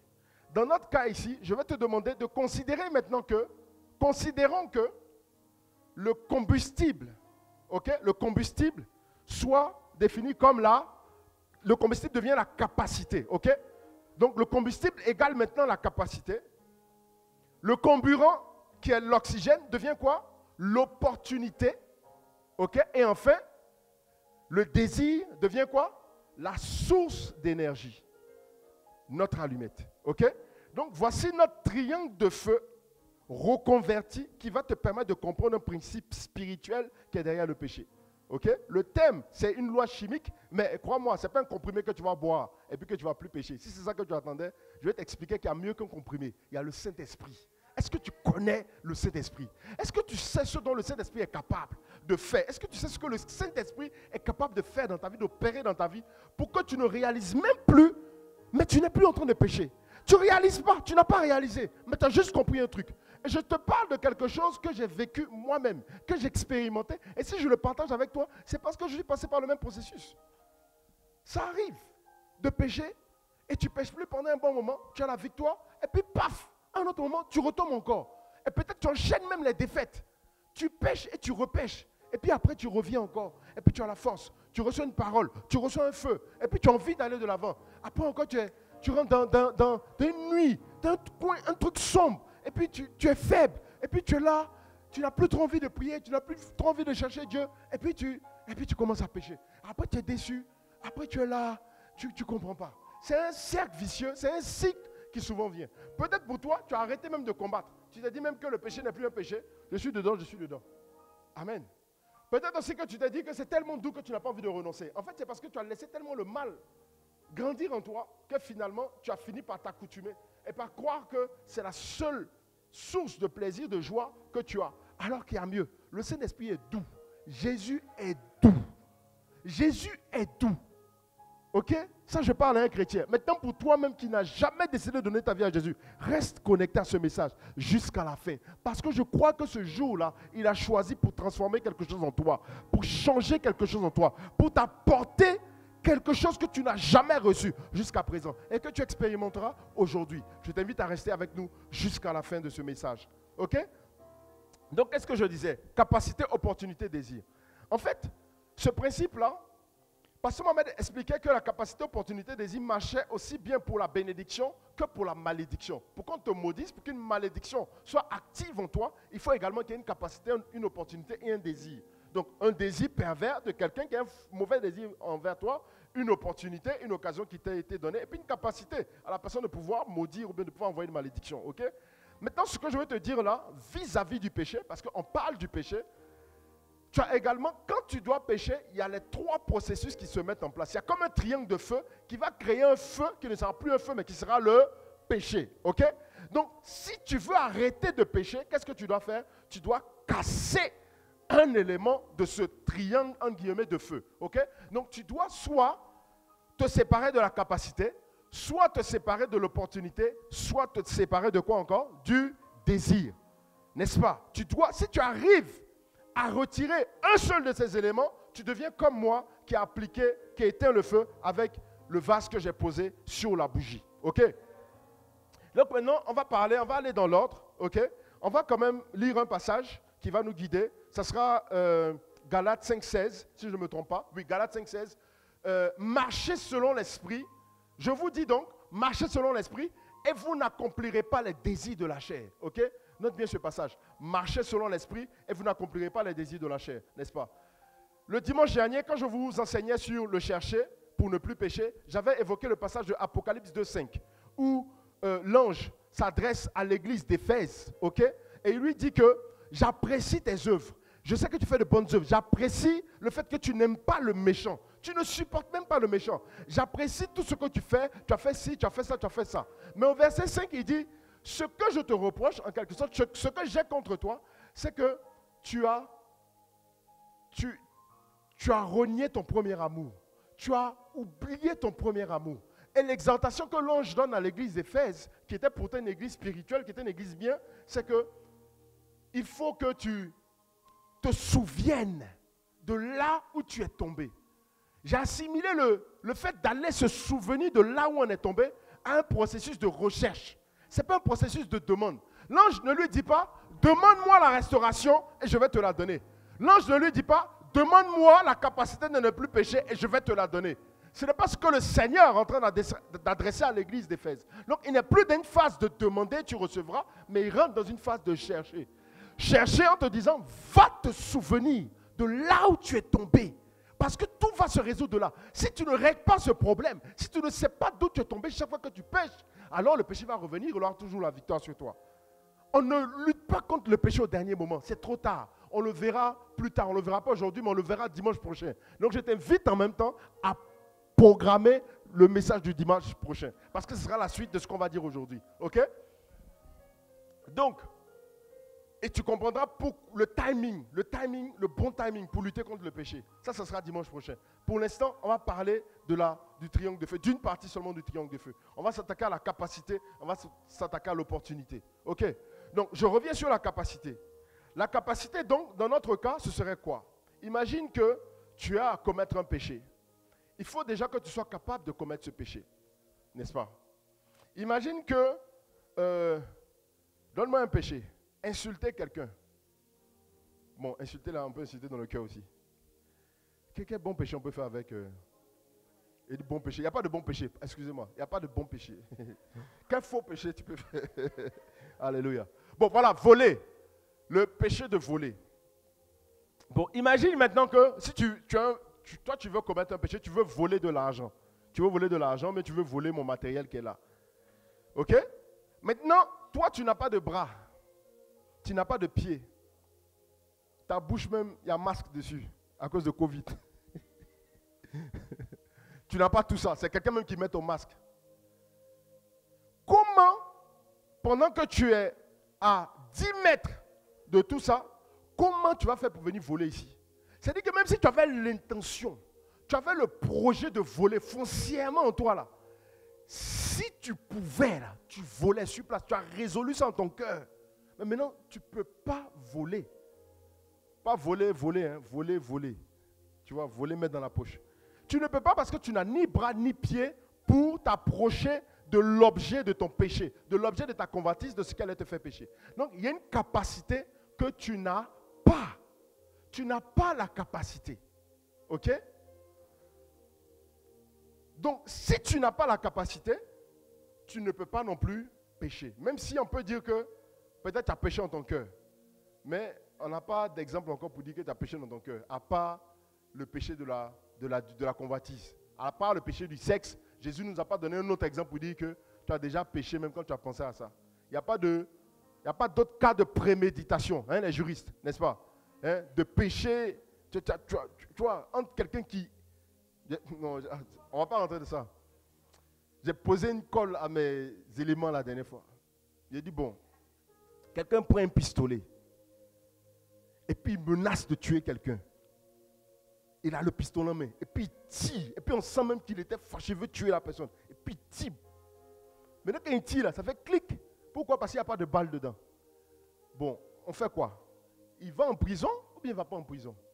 Dans notre cas ici, je vais te demander de considérer maintenant que, considérons que le combustible, le combustible soit défini comme la, le combustible devient la capacité, ok? Donc le combustible égale maintenant la capacité. Le comburant, qui est l'oxygène, devient quoi? L'opportunité, ok? Et enfin, le désir devient quoi? La source d'énergie. Notre allumette. OK? Donc voici notre triangle de feu reconverti qui va te permettre de comprendre un principe spirituel qui est derrière le péché. OK? Le thème, c'est une loi chimique, mais crois-moi, ce n'est pas un comprimé que tu vas boire et puis que tu ne vas plus pécher. Si c'est ça que tu attendais, je vais t'expliquer qu'il y a mieux qu'un comprimé. Il y a le Saint-Esprit. Est-ce que tu connais le Saint-Esprit? Est-ce que tu sais ce dont le Saint-Esprit est capable de faire? Est-ce que tu sais ce que le Saint-Esprit est capable de faire dans ta vie, d'opérer dans ta vie, pour que tu ne réalises même plus, mais tu n'es plus en train de pécher? Tu ne réalises pas, tu n'as pas réalisé, mais tu as juste compris un truc. Et je te parle de quelque chose que j'ai vécu moi-même, que j'ai expérimenté. Et si je le partage avec toi, c'est parce que je suis passé par le même processus. Ça arrive de pécher et tu pêches plus pendant un bon moment, tu as la victoire, et puis paf, à un autre moment, tu retombes encore. Et peut-être tu enchaînes même les défaites. Tu pêches et tu repêches. Et puis après, tu reviens encore. Et puis tu as la force. Tu reçois une parole. Tu reçois un feu. Et puis tu as envie d'aller de l'avant. Après encore, tu, es, tu rentres dans, dans, une nuit, dans un, coin, un truc sombre. Et puis tu, tu es faible. Et puis tu es là. Tu n'as plus trop envie de prier. Tu n'as plus trop envie de chercher Dieu. Et puis tu, et puis tu commences à pécher. Après, tu es déçu. Après, tu es là. Tu ne comprends pas. C'est un cercle vicieux. C'est un cycle qui souvent vient. Peut-être pour toi, tu as arrêté même de combattre. Tu t'es dit même que le péché n'est plus un péché. Je suis dedans, je suis dedans. Amen. Peut-être aussi que tu t'es dit que c'est tellement doux que tu n'as pas envie de renoncer. En fait, c'est parce que tu as laissé tellement le mal grandir en toi que finalement, tu as fini par t'accoutumer et par croire que c'est la seule source de plaisir, de joie que tu as. Alors qu'il y a mieux. Le Saint-Esprit est doux. Jésus est doux. Jésus est doux. Ok? Ça, je parle à un chrétien. Maintenant, pour toi-même qui n'as jamais décidé de donner ta vie à Jésus, reste connecté à ce message jusqu'à la fin. Parce que je crois que ce jour-là, il a choisi pour transformer quelque chose en toi, pour changer quelque chose en toi, pour t'apporter quelque chose que tu n'as jamais reçu jusqu'à présent et que tu expérimenteras aujourd'hui. Je t'invite à rester avec nous jusqu'à la fin de ce message. Ok? Donc, qu'est-ce que je disais? Capacité, opportunité, désir. En fait, ce principe-là, Pasteur Mohamed expliquait que la capacité, opportunité, désir marchait aussi bien pour la bénédiction que pour la malédiction. Pour qu'on te maudisse, pour qu'une malédiction soit active en toi, il faut également qu'il y ait une capacité, une opportunité et un désir. Donc un désir pervers de quelqu'un qui a un mauvais désir envers toi, une opportunité, une occasion qui t'a été donnée, et puis une capacité à la personne de pouvoir maudire ou bien de pouvoir envoyer une malédiction. ok? Maintenant, ce que je veux te dire là, vis-à-vis -vis du péché, parce qu'on parle du péché, tu as également, quand tu dois pécher, il y a les trois processus qui se mettent en place. Il y a comme un triangle de feu qui va créer un feu qui ne sera plus un feu, mais qui sera le péché. OK? Donc, si tu veux arrêter de pécher, qu'est-ce que tu dois faire? Tu dois casser un élément de ce triangle, en guillemets, de feu. OK? Donc, tu dois soit te séparer de la capacité, soit te séparer de l'opportunité, soit te séparer de quoi encore? Du désir. N'est-ce pas? Tu dois, si tu arrives à retirer un seul de ces éléments, tu deviens comme moi qui a appliqué, qui a éteint le feu avec le vase que j'ai posé sur la bougie. OK? Donc maintenant, on va parler, on va aller dans l'ordre. OK? On va quand même lire un passage qui va nous guider. Ça sera euh, Galates 5.16, si je ne me trompe pas. Oui, Galates 5.16. Euh, marchez selon l'esprit. Je vous dis donc, marchez selon l'esprit et vous n'accomplirez pas les désirs de la chair. OK? Note bien ce passage. Marchez selon l'esprit et vous n'accomplirez pas les désirs de la chair, n'est-ce pas? Le dimanche dernier, quand je vous enseignais sur le chercher pour ne plus pécher, j'avais évoqué le passage de Apocalypse 2.5 où euh, l'ange s'adresse à l'église d'Éphèse, ok? Et il lui dit que j'apprécie tes œuvres. Je sais que tu fais de bonnes œuvres. J'apprécie le fait que tu n'aimes pas le méchant. Tu ne supportes même pas le méchant. J'apprécie tout ce que tu fais. Tu as fait ci, tu as fait ça, tu as fait ça. Mais au verset 5, il dit, ce que je te reproche, en quelque sorte, ce que j'ai contre toi, c'est que tu as, tu, tu as renié ton premier amour. Tu as oublié ton premier amour. Et l'exaltation que l'ange donne à l'église d'Éphèse, qui était pourtant une église spirituelle, qui était une église bien, c'est que il faut que tu te souviennes de là où tu es tombé. J'ai assimilé le, le fait d'aller se souvenir de là où on est tombé à un processus de recherche. Ce n'est pas un processus de demande. L'ange ne lui dit pas, demande-moi la restauration et je vais te la donner. L'ange ne lui dit pas, demande-moi la capacité de ne plus pécher et je vais te la donner. Ce n'est pas ce que le Seigneur est en train d'adresser à l'église d'Éphèse. Donc il n'est plus dans une phase de demander, tu recevras, mais il rentre dans une phase de chercher. Chercher en te disant, va te souvenir de là où tu es tombé. Parce que tout va se résoudre de là. Si tu ne règles pas ce problème, si tu ne sais pas d'où tu es tombé chaque fois que tu pêches, alors le péché va revenir, il aura toujours la victoire sur toi. On ne lutte pas contre le péché au dernier moment, c'est trop tard. On le verra plus tard, on ne le verra pas aujourd'hui, mais on le verra dimanche prochain. Donc je t'invite en même temps à programmer le message du dimanche prochain, parce que ce sera la suite de ce qu'on va dire aujourd'hui. OK? Donc, et tu comprendras pour le timing, le timing, le bon timing pour lutter contre le péché. Ça, ce sera dimanche prochain. Pour l'instant, on va parler de la, du triangle de feu, d'une partie seulement du triangle de feu. On va s'attaquer à la capacité, on va s'attaquer à l'opportunité. OK Donc, je reviens sur la capacité. La capacité, donc, dans notre cas, ce serait quoi? Imagine que tu as à commettre un péché. Il faut déjà que tu sois capable de commettre ce péché. N'est-ce pas? Imagine que, euh, donne-moi un péché, insulter quelqu'un. Bon, insulter là, on peut insulter dans le cœur aussi. Quel, bon péché on peut faire avec euh, et du bon péché Il n'y a pas de bon péché, excusez-moi. Il n'y a pas de bon péché. (laughs) Quel faux péché tu peux faire? (laughs) Alléluia. Bon, voilà, voler. Le péché de voler. Bon, imagine maintenant que si tu, tu, as, toi tu veux commettre un péché, tu veux voler de l'argent. Tu veux voler de l'argent, mais tu veux voler mon matériel qui est là. Ok? Maintenant, toi tu n'as pas de bras. Tu n'as pas de pied. Ta bouche même, il y a un masque dessus à cause de Covid. (laughs) tu n'as pas tout ça. C'est quelqu'un même qui met ton masque. Comment, pendant que tu es à 10 mètres de tout ça, comment tu vas faire pour venir voler ici? C'est-à-dire que même si tu avais l'intention, tu avais le projet de voler foncièrement en toi là, si tu pouvais là, tu volais sur place, tu as résolu ça en ton cœur. Mais maintenant, tu ne peux pas voler. Pas voler, voler, hein, voler, voler. Tu vois, voler, mettre dans la poche. Tu ne peux pas parce que tu n'as ni bras ni pied pour t'approcher de l'objet de ton péché, de l'objet de ta convoitise, de ce qu'elle te fait pécher. Donc, il y a une capacité que tu n'as pas. Tu n'as pas la capacité. OK? Donc, si tu n'as pas la capacité, tu ne peux pas non plus pécher. Même si on peut dire que peut-être tu as péché dans ton cœur. Mais on n'a pas d'exemple encore pour dire que tu as péché dans ton cœur, à part le péché de la, de, la, convoitise. À part le péché du sexe, Jésus ne nous a pas donné un autre exemple pour dire que tu as déjà péché même quand tu as pensé à ça. Il n'y a pas d'autre cas de préméditation, hein, les juristes, n'est-ce pas? Hein, De péché, tu, vois, entre quelqu'un qui... Non, on ne va pas rentrer de ça. J'ai posé une colle à mes éléments la dernière fois. J'ai dit, bon, quelqu'un prend un pistolet et puis il menace de tuer quelqu'un. Il a le pistolet en main et puis il. Et puis on sent même qu'il était fâché, veut tuer la personne. Et puis il tire. Maintenant quand il tire, ça fait clic. Pourquoi? Parce qu'il n'y a pas de balle dedans. Bon, on fait quoi? Il va en prison ou bien il ne va pas en prison? (laughs)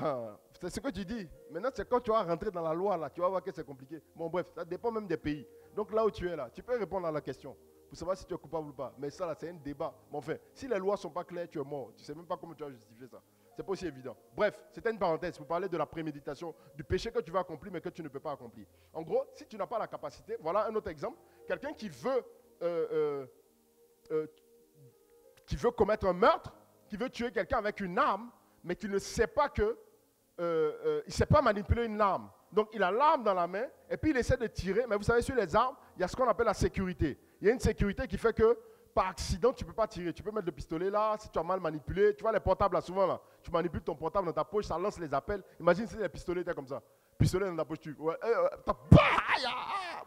Ah, C'est ce que tu dis. Maintenant, c'est quand tu vas rentrer dans la loi, là, tu vas voir que c'est compliqué. Bon, bref, ça dépend même des pays. Donc là où tu es là, tu peux répondre à la question pour savoir si tu es coupable ou pas. Mais ça, là, c'est un débat. Mais enfin, si les lois ne sont pas claires, tu es mort. Tu ne sais même pas comment tu vas justifier ça. C'est pas aussi évident. Bref, c'était une parenthèse pour parler de la préméditation, du péché que tu vas accomplir mais que tu ne peux pas accomplir. En gros, si tu n'as pas la capacité, voilà un autre exemple. Quelqu'un qui veut, euh, euh, euh, qui veut commettre un meurtre, qui veut tuer quelqu'un avec une arme, mais qui ne sait pas que, il ne sait pas manipuler une arme. Donc il a l'arme dans la main et puis il essaie de tirer. Mais vous savez, sur les armes, il y a ce qu'on appelle la sécurité. Il y a une sécurité qui fait que par accident, tu ne peux pas tirer. Tu peux mettre le pistolet là, si tu as mal manipulé. Tu vois les portables là, souvent là, tu manipules ton portable dans ta poche, ça lance les appels. Imagine si les pistolets étaient comme ça. Pistolet dans ta poche, tu. Ouais, euh,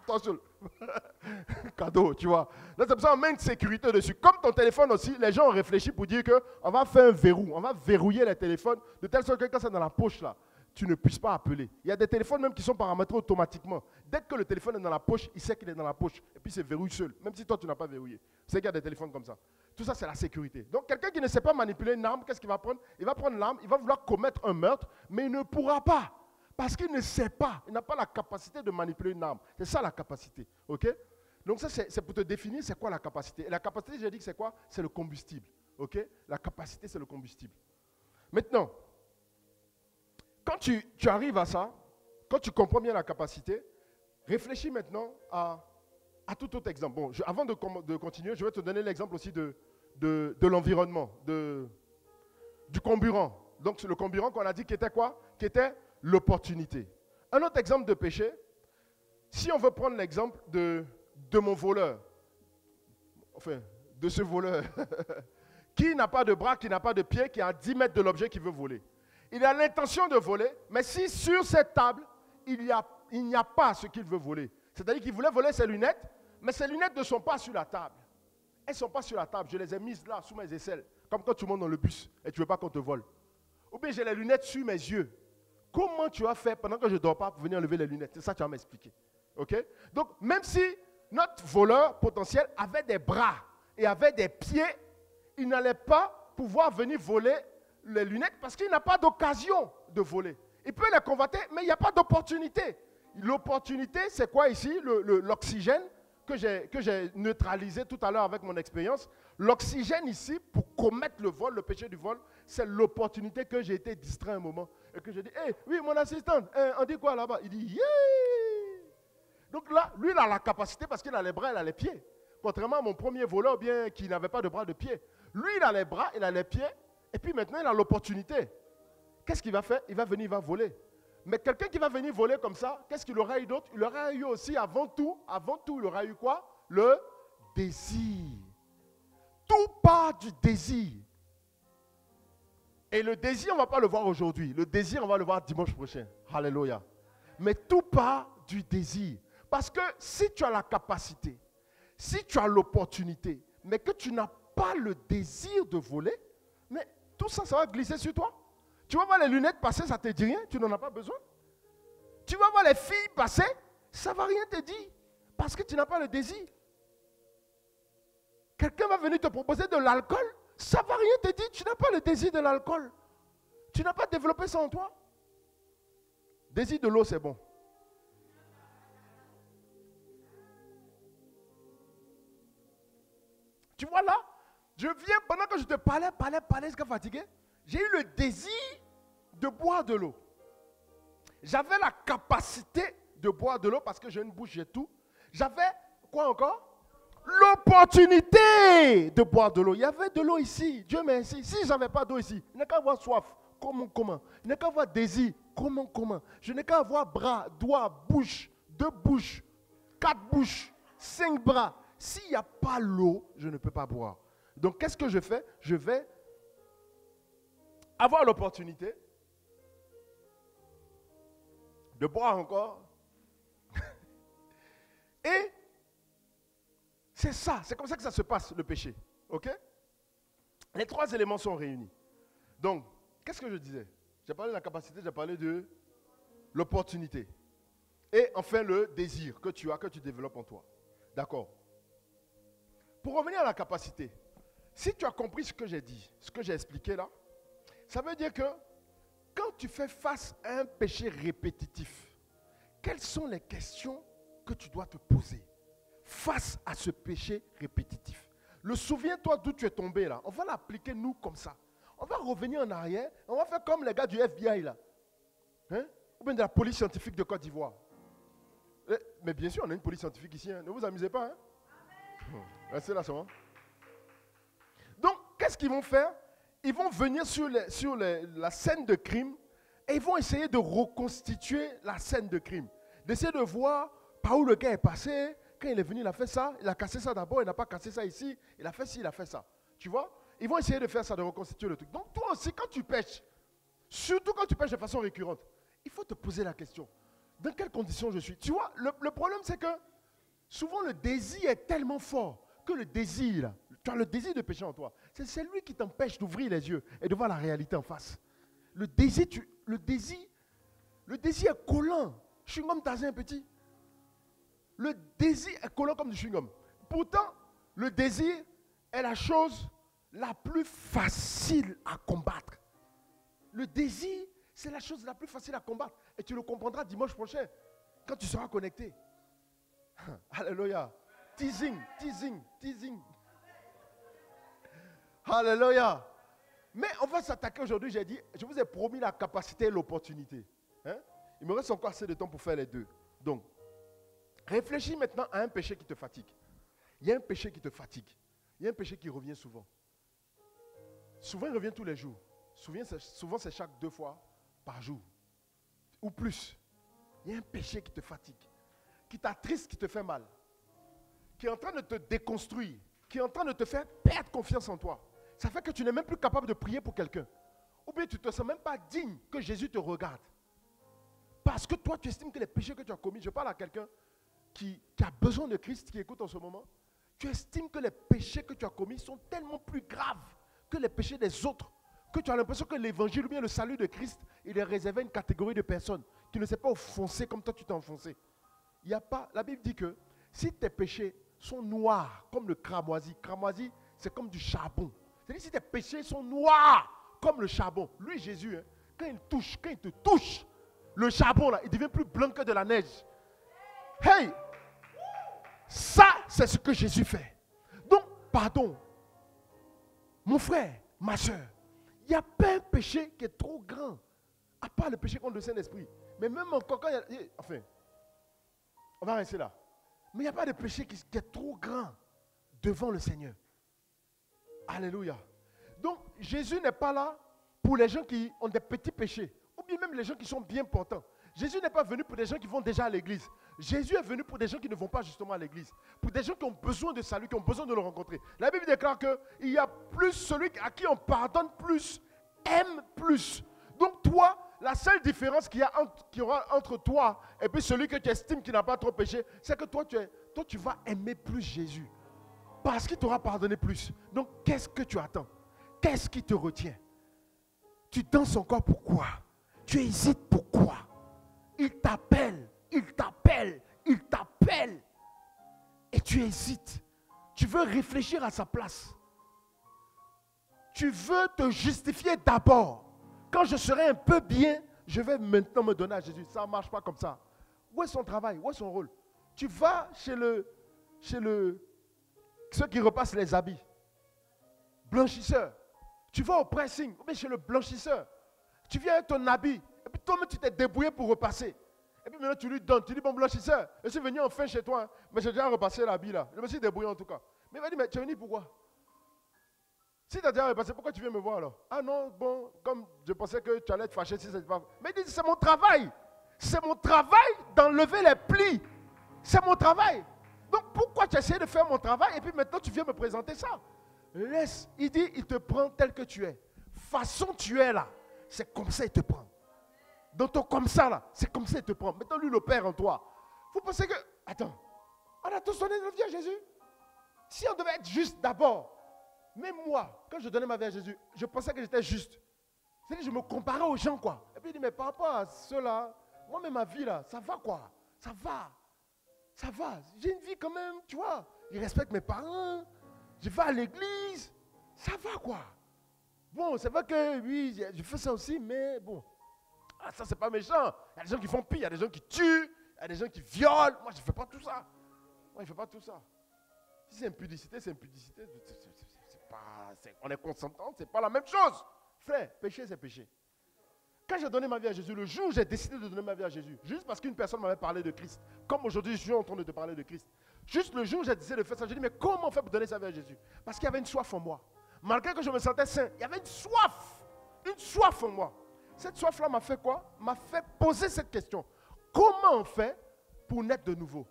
attention. (laughs) Cadeau, tu vois. Là, c'est pour ça qu'on met une sécurité dessus. Comme ton téléphone aussi, les gens ont réfléchi pour dire qu'on va faire un verrou, on va verrouiller les téléphones de telle sorte que quand c'est dans la poche là, tu ne puisses pas appeler. Il y a des téléphones même qui sont paramétrés automatiquement. Dès que le téléphone est dans la poche, il sait qu'il est dans la poche. Et puis c'est verrouille seul. Même si toi, tu n'as pas verrouillé. C'est qu'il y a des téléphones comme ça. Tout ça, c'est la sécurité. Donc quelqu'un qui ne sait pas manipuler une arme, qu'est-ce qu'il va prendre? Il va prendre l'arme, il va vouloir commettre un meurtre, mais il ne pourra pas. Parce qu'il ne sait pas. Il n'a pas la capacité de manipuler une arme. C'est ça la capacité. OK? Donc ça, c'est pour te définir, c'est quoi la capacité? Et la capacité, j'ai dit que c'est quoi? C'est le combustible. OK? La capacité, c'est le combustible. Maintenant, quand tu, arrives à ça, quand tu comprends bien la capacité, réfléchis maintenant à, tout autre exemple. Bon, avant de, continuer, je vais te donner l'exemple aussi de, de, l'environnement, du comburant. Donc, le comburant qu'on a dit qui était quoi? Qui était l'opportunité. Un autre exemple de péché, si on veut prendre l'exemple de, de mon voleur, enfin, de ce voleur, (laughs) qui n'a pas de bras, qui n'a pas de pied, qui est à 10 mètres de l'objet qu'il veut voler il a l'intention de voler, mais si sur cette table, il n'y a, a, pas ce qu'il veut voler, c'est-à-dire qu'il voulait voler ses lunettes, Mais ces lunettes ne sont pas sur la table. Elles ne sont pas sur la table. Je les ai mises là, sous mes aisselles. Comme quand tu montes dans le bus et tu ne veux pas qu'on te vole. Ou bien j'ai les lunettes sur mes yeux. Comment tu as fait pendant que je ne dors pas pour venir lever les lunettes? C'est ça que tu vas m'expliquer. OK? Donc, même si notre voleur potentiel avait des bras et avait des pieds, il n'allait pas pouvoir venir voler les lunettes parce qu'il n'a pas d'occasion de voler. Il peut les convoiter, mais il n'y a pas d'opportunité. L'opportunité, c'est quoi ici? L'oxygène que j'ai neutralisé tout à l'heure avec mon expérience. L'oxygène ici, pour commettre le vol, le péché du vol, c'est l'opportunité que j'ai été distrait un moment. Et que j'ai dit, hé, oui, mon assistante, hein, on dit quoi là-bas? Il dit, yeah Donc là, lui, il a la capacité parce qu'il a les bras, il a les pieds. Contrairement à mon premier voleur, bien qui n'avait pas de bras, de pieds. Lui, il a les bras, il a les pieds, et puis maintenant, il a l'opportunité. Qu'est-ce qu'il va faire? Il va venir, il va voler. Mais quelqu'un qui va venir voler comme ça, qu'est-ce qu'il aura eu d'autre? Il aura eu aussi, avant tout, avant tout, il aura eu quoi? Le désir. Tout part du désir. Et le désir, on ne va pas le voir aujourd'hui. Le désir, on va le voir dimanche prochain. Alléluia. Mais tout part du désir. Parce que si tu as la capacité, si tu as l'opportunité, mais que tu n'as pas le désir de voler, mais tout ça, ça va glisser sur toi. Tu vas voir les lunettes passer, ça ne te dit rien, tu n'en as pas besoin. Tu vas voir les filles passer, ça ne va rien te dire, parce que tu n'as pas le désir. Quelqu'un va venir te proposer de l'alcool, ça ne va rien te dire, tu n'as pas le désir de l'alcool. Tu n'as pas développé ça en toi. Désir de l'eau, c'est bon. Tu vois là, je viens, pendant que je te parlais, parlais, parlais, jusqu'à fatigué, j'ai eu le désir de boire de l'eau. J'avais la capacité de boire de l'eau parce que j'ai une bouche, j'ai tout. J'avais, quoi encore? L'opportunité de boire de l'eau. Il y avait de l'eau ici, Dieu merci. Si je n'avais pas d'eau ici, je n'ai qu'à avoir soif. Comment, comment? Je n'ai qu'à avoir désir. Comment, comment? Je n'ai qu'à avoir bras, doigts, bouche, deux bouches, quatre bouches, cinq bras. S'il n'y a pas l'eau, je ne peux pas boire. Donc, qu'est-ce que je fais? Je vais avoir l'opportunité de boire encore. (laughs) Et c'est ça, c'est comme ça que ça se passe, le péché. OK? Les trois éléments sont réunis. Donc, qu'est-ce que je disais? J'ai parlé de la capacité, j'ai parlé de l'opportunité. Et enfin, le désir que tu as, que tu développes en toi. D'accord? Pour revenir à la capacité, si tu as compris ce que j'ai dit, ce que j'ai expliqué là, ça veut dire que quand tu fais face à un péché répétitif, quelles sont les questions que tu dois te poser face à ce péché répétitif? Le souviens-toi d'où tu es tombé là. On va l'appliquer nous comme ça. On va revenir en arrière. On va faire comme les gars du FBI là. Hein? Ou bien de la police scientifique de Côte d'Ivoire. Eh, Mais bien sûr, on a une police scientifique ici. hein. Ne vous amusez pas. Hein? Restez là seulement. Qu'est-ce qu'ils vont faire? Ils vont venir sur, la scène de crime et ils vont essayer de reconstituer la scène de crime. D'essayer de voir par où le gars est passé. Quand il est venu, il a fait ça. Il a cassé ça d'abord, il n'a pas cassé ça ici. Il a fait ci, il a fait ça. Tu vois? Ils vont essayer de faire ça, de reconstituer le truc. Donc, toi aussi, quand tu pêches, surtout quand tu pêches de façon récurrente, il faut te poser la question. Dans quelles conditions je suis? Tu vois, le, problème, c'est que souvent le désir est tellement fort que le désir, tu as le désir de pécher en toi. C'est c'est lui qui t'empêche d'ouvrir les yeux et de voir la réalité en face. Le désir, le désir, le désir est collant. Chewing-gum Tarzan petit. Le désir est collant comme du chewing-gum. Pourtant, le désir est la chose la plus facile à combattre. Le désir, c'est la chose la plus facile à combattre. Et tu le comprendras dimanche prochain, quand tu seras connecté. (laughs) Alléluia. Teasing, teasing, teasing. Alléluia. Mais on va s'attaquer aujourd'hui, j'ai dit, je vous ai promis la capacité et l'opportunité. Hein? Il me reste encore assez de temps pour faire les deux. Donc, réfléchis maintenant à un péché qui te fatigue. Il y a un péché qui te fatigue. Il y a un péché qui revient souvent. Souvent, il revient tous les jours. Souvent, c'est- souvent, c'est chaque deux fois par jour. Ou plus. Il y a un péché qui te fatigue, qui t'attriste, qui te fait mal, qui est en train de te déconstruire, qui est en train de te faire perdre confiance en toi. Ça fait que tu n'es même plus capable de prier pour quelqu'un. Ou bien tu ne te sens même pas digne que Jésus te regarde. Parce que toi, tu estimes que les péchés que tu as commis, je parle à quelqu'un, qui, qui a besoin de Christ, qui écoute en ce moment, tu estimes que les péchés que tu as commis sont tellement plus graves que les péchés des autres, que tu as l'impression que l'évangile ou bien le salut de Christ, il est réservé à une catégorie de personnes qui ne s'est pas enfoncé comme toi tu t'es enfoncé. Il y a pas, la Bible dit que si tes péchés sont noirs comme le cramoisi, cramoisi c'est comme du charbon. C'est-à-dire si tes péchés sont noirs comme le charbon, lui Jésus, hein, quand il touche, quand il te touche, le charbon là, il devient plus blanc que de la neige. Hey, ça c'est ce que Jésus fait. Donc, pardon, mon frère, ma soeur, il n'y a pas un péché qui est trop grand, à part le péché contre le Saint-Esprit. Mais même encore quand il y a... Enfin, on va rester là. Mais il n'y a pas de péché qui est trop grand devant le Seigneur. Alléluia. Donc, Jésus n'est pas là pour les gens qui ont des petits péchés, ou bien même les gens qui sont bien portants. Jésus n'est pas venu pour des gens qui vont déjà à l'église. Jésus est venu pour des gens qui ne vont pas justement à l'église. Pour des gens qui ont besoin de salut, qui ont besoin de le rencontrer. La Bible déclare qu'il y a plus celui à qui on pardonne plus, aime plus. Donc toi, la seule différence qu'il y, a aura entre toi et puis celui que tu estimes qui n'a pas trop péché, c'est que toi tu, es, toi, tu vas aimer plus Jésus. Parce qu'il t'aura pardonné plus. Donc qu'est-ce que tu attends? Qu'est-ce qui te retient? Tu danses encore pourquoi Tu hésites pourquoi Il t'appelle, il t'appelle, il t'appelle. Et tu hésites. Tu veux réfléchir à sa place. Tu veux te justifier d'abord. Quand je serai un peu bien, je vais maintenant me donner à Jésus. Ça ne marche pas comme ça. Où est son travail? Où est son rôle? Tu vas chez le, chez le, ceux qui repassent les habits. Blanchisseur. Tu vas au pressing, bien chez le blanchisseur. Tu viens avec ton habit. Et puis toi-même, tu t'es débrouillé pour repasser. Et puis maintenant, tu lui donnes. Tu dis, bon blanchisseur, je suis venu enfin chez toi. hein, mais j'ai déjà repassé l'habit là. Je me suis débrouillé en tout cas. Mais il va dire, mais tu es venu pourquoi Si tu as déjà repassé, pourquoi tu viens me voir alors? Ah non, bon, comme je pensais que tu allais être fâché si c'était pas. Mais il dit, c'est mon travail. C'est mon travail d'enlever les plis. C'est mon travail. Donc pourquoi tu essaies de faire mon travail et puis maintenant tu viens me présenter ça? Laisse. Il dit, il te prend tel que tu es. Façon tu es là. C'est comme ça il te prend. Dans ton comme ça là, c'est comme ça il te prend. Maintenant lui le Père en toi. Vous pensez que... Attends. On a tous donné notre vie à Jésus? Si on devait être juste d'abord, même moi, quand je donnais ma vie à Jésus, je pensais que j'étais juste. C'est-à-dire, je me comparais aux gens, quoi. Et puis il dit, mais par rapport à ceux-là, moi-même, ma vie, là, ça va, quoi? Ça va. Ça va. J'ai une vie quand même, tu vois. Je respecte mes parents. Je vais à l'église. Ça va, quoi. Bon, c'est vrai que, oui, je fais ça aussi, mais bon. Ah, ça, c'est pas méchant. Il y a des gens qui font pire. Il y a des gens qui tuent. Il y a des gens qui violent. Moi, je ne fais pas tout ça. Moi, je ne fais pas tout ça. Si c'est impudicité, c'est impudicité. C'est- pas- on est consentant, c'est pas la même chose. Frère, péché, c'est péché. Quand j'ai donné ma vie à Jésus, le jour où j'ai décidé de donner ma vie à Jésus, juste parce qu'une personne m'avait parlé de Christ, comme aujourd'hui je suis en train de te parler de Christ, juste le jour où j'ai décidé de faire ça, j'ai dit, mais comment on fait pour donner sa vie à Jésus? Parce qu'il y avait une soif en moi. Malgré que je me sentais saint, il y avait une soif, une soif en moi. Cette soif-là m'a fait quoi? M'a fait poser cette question. Comment on fait pour naître de nouveau?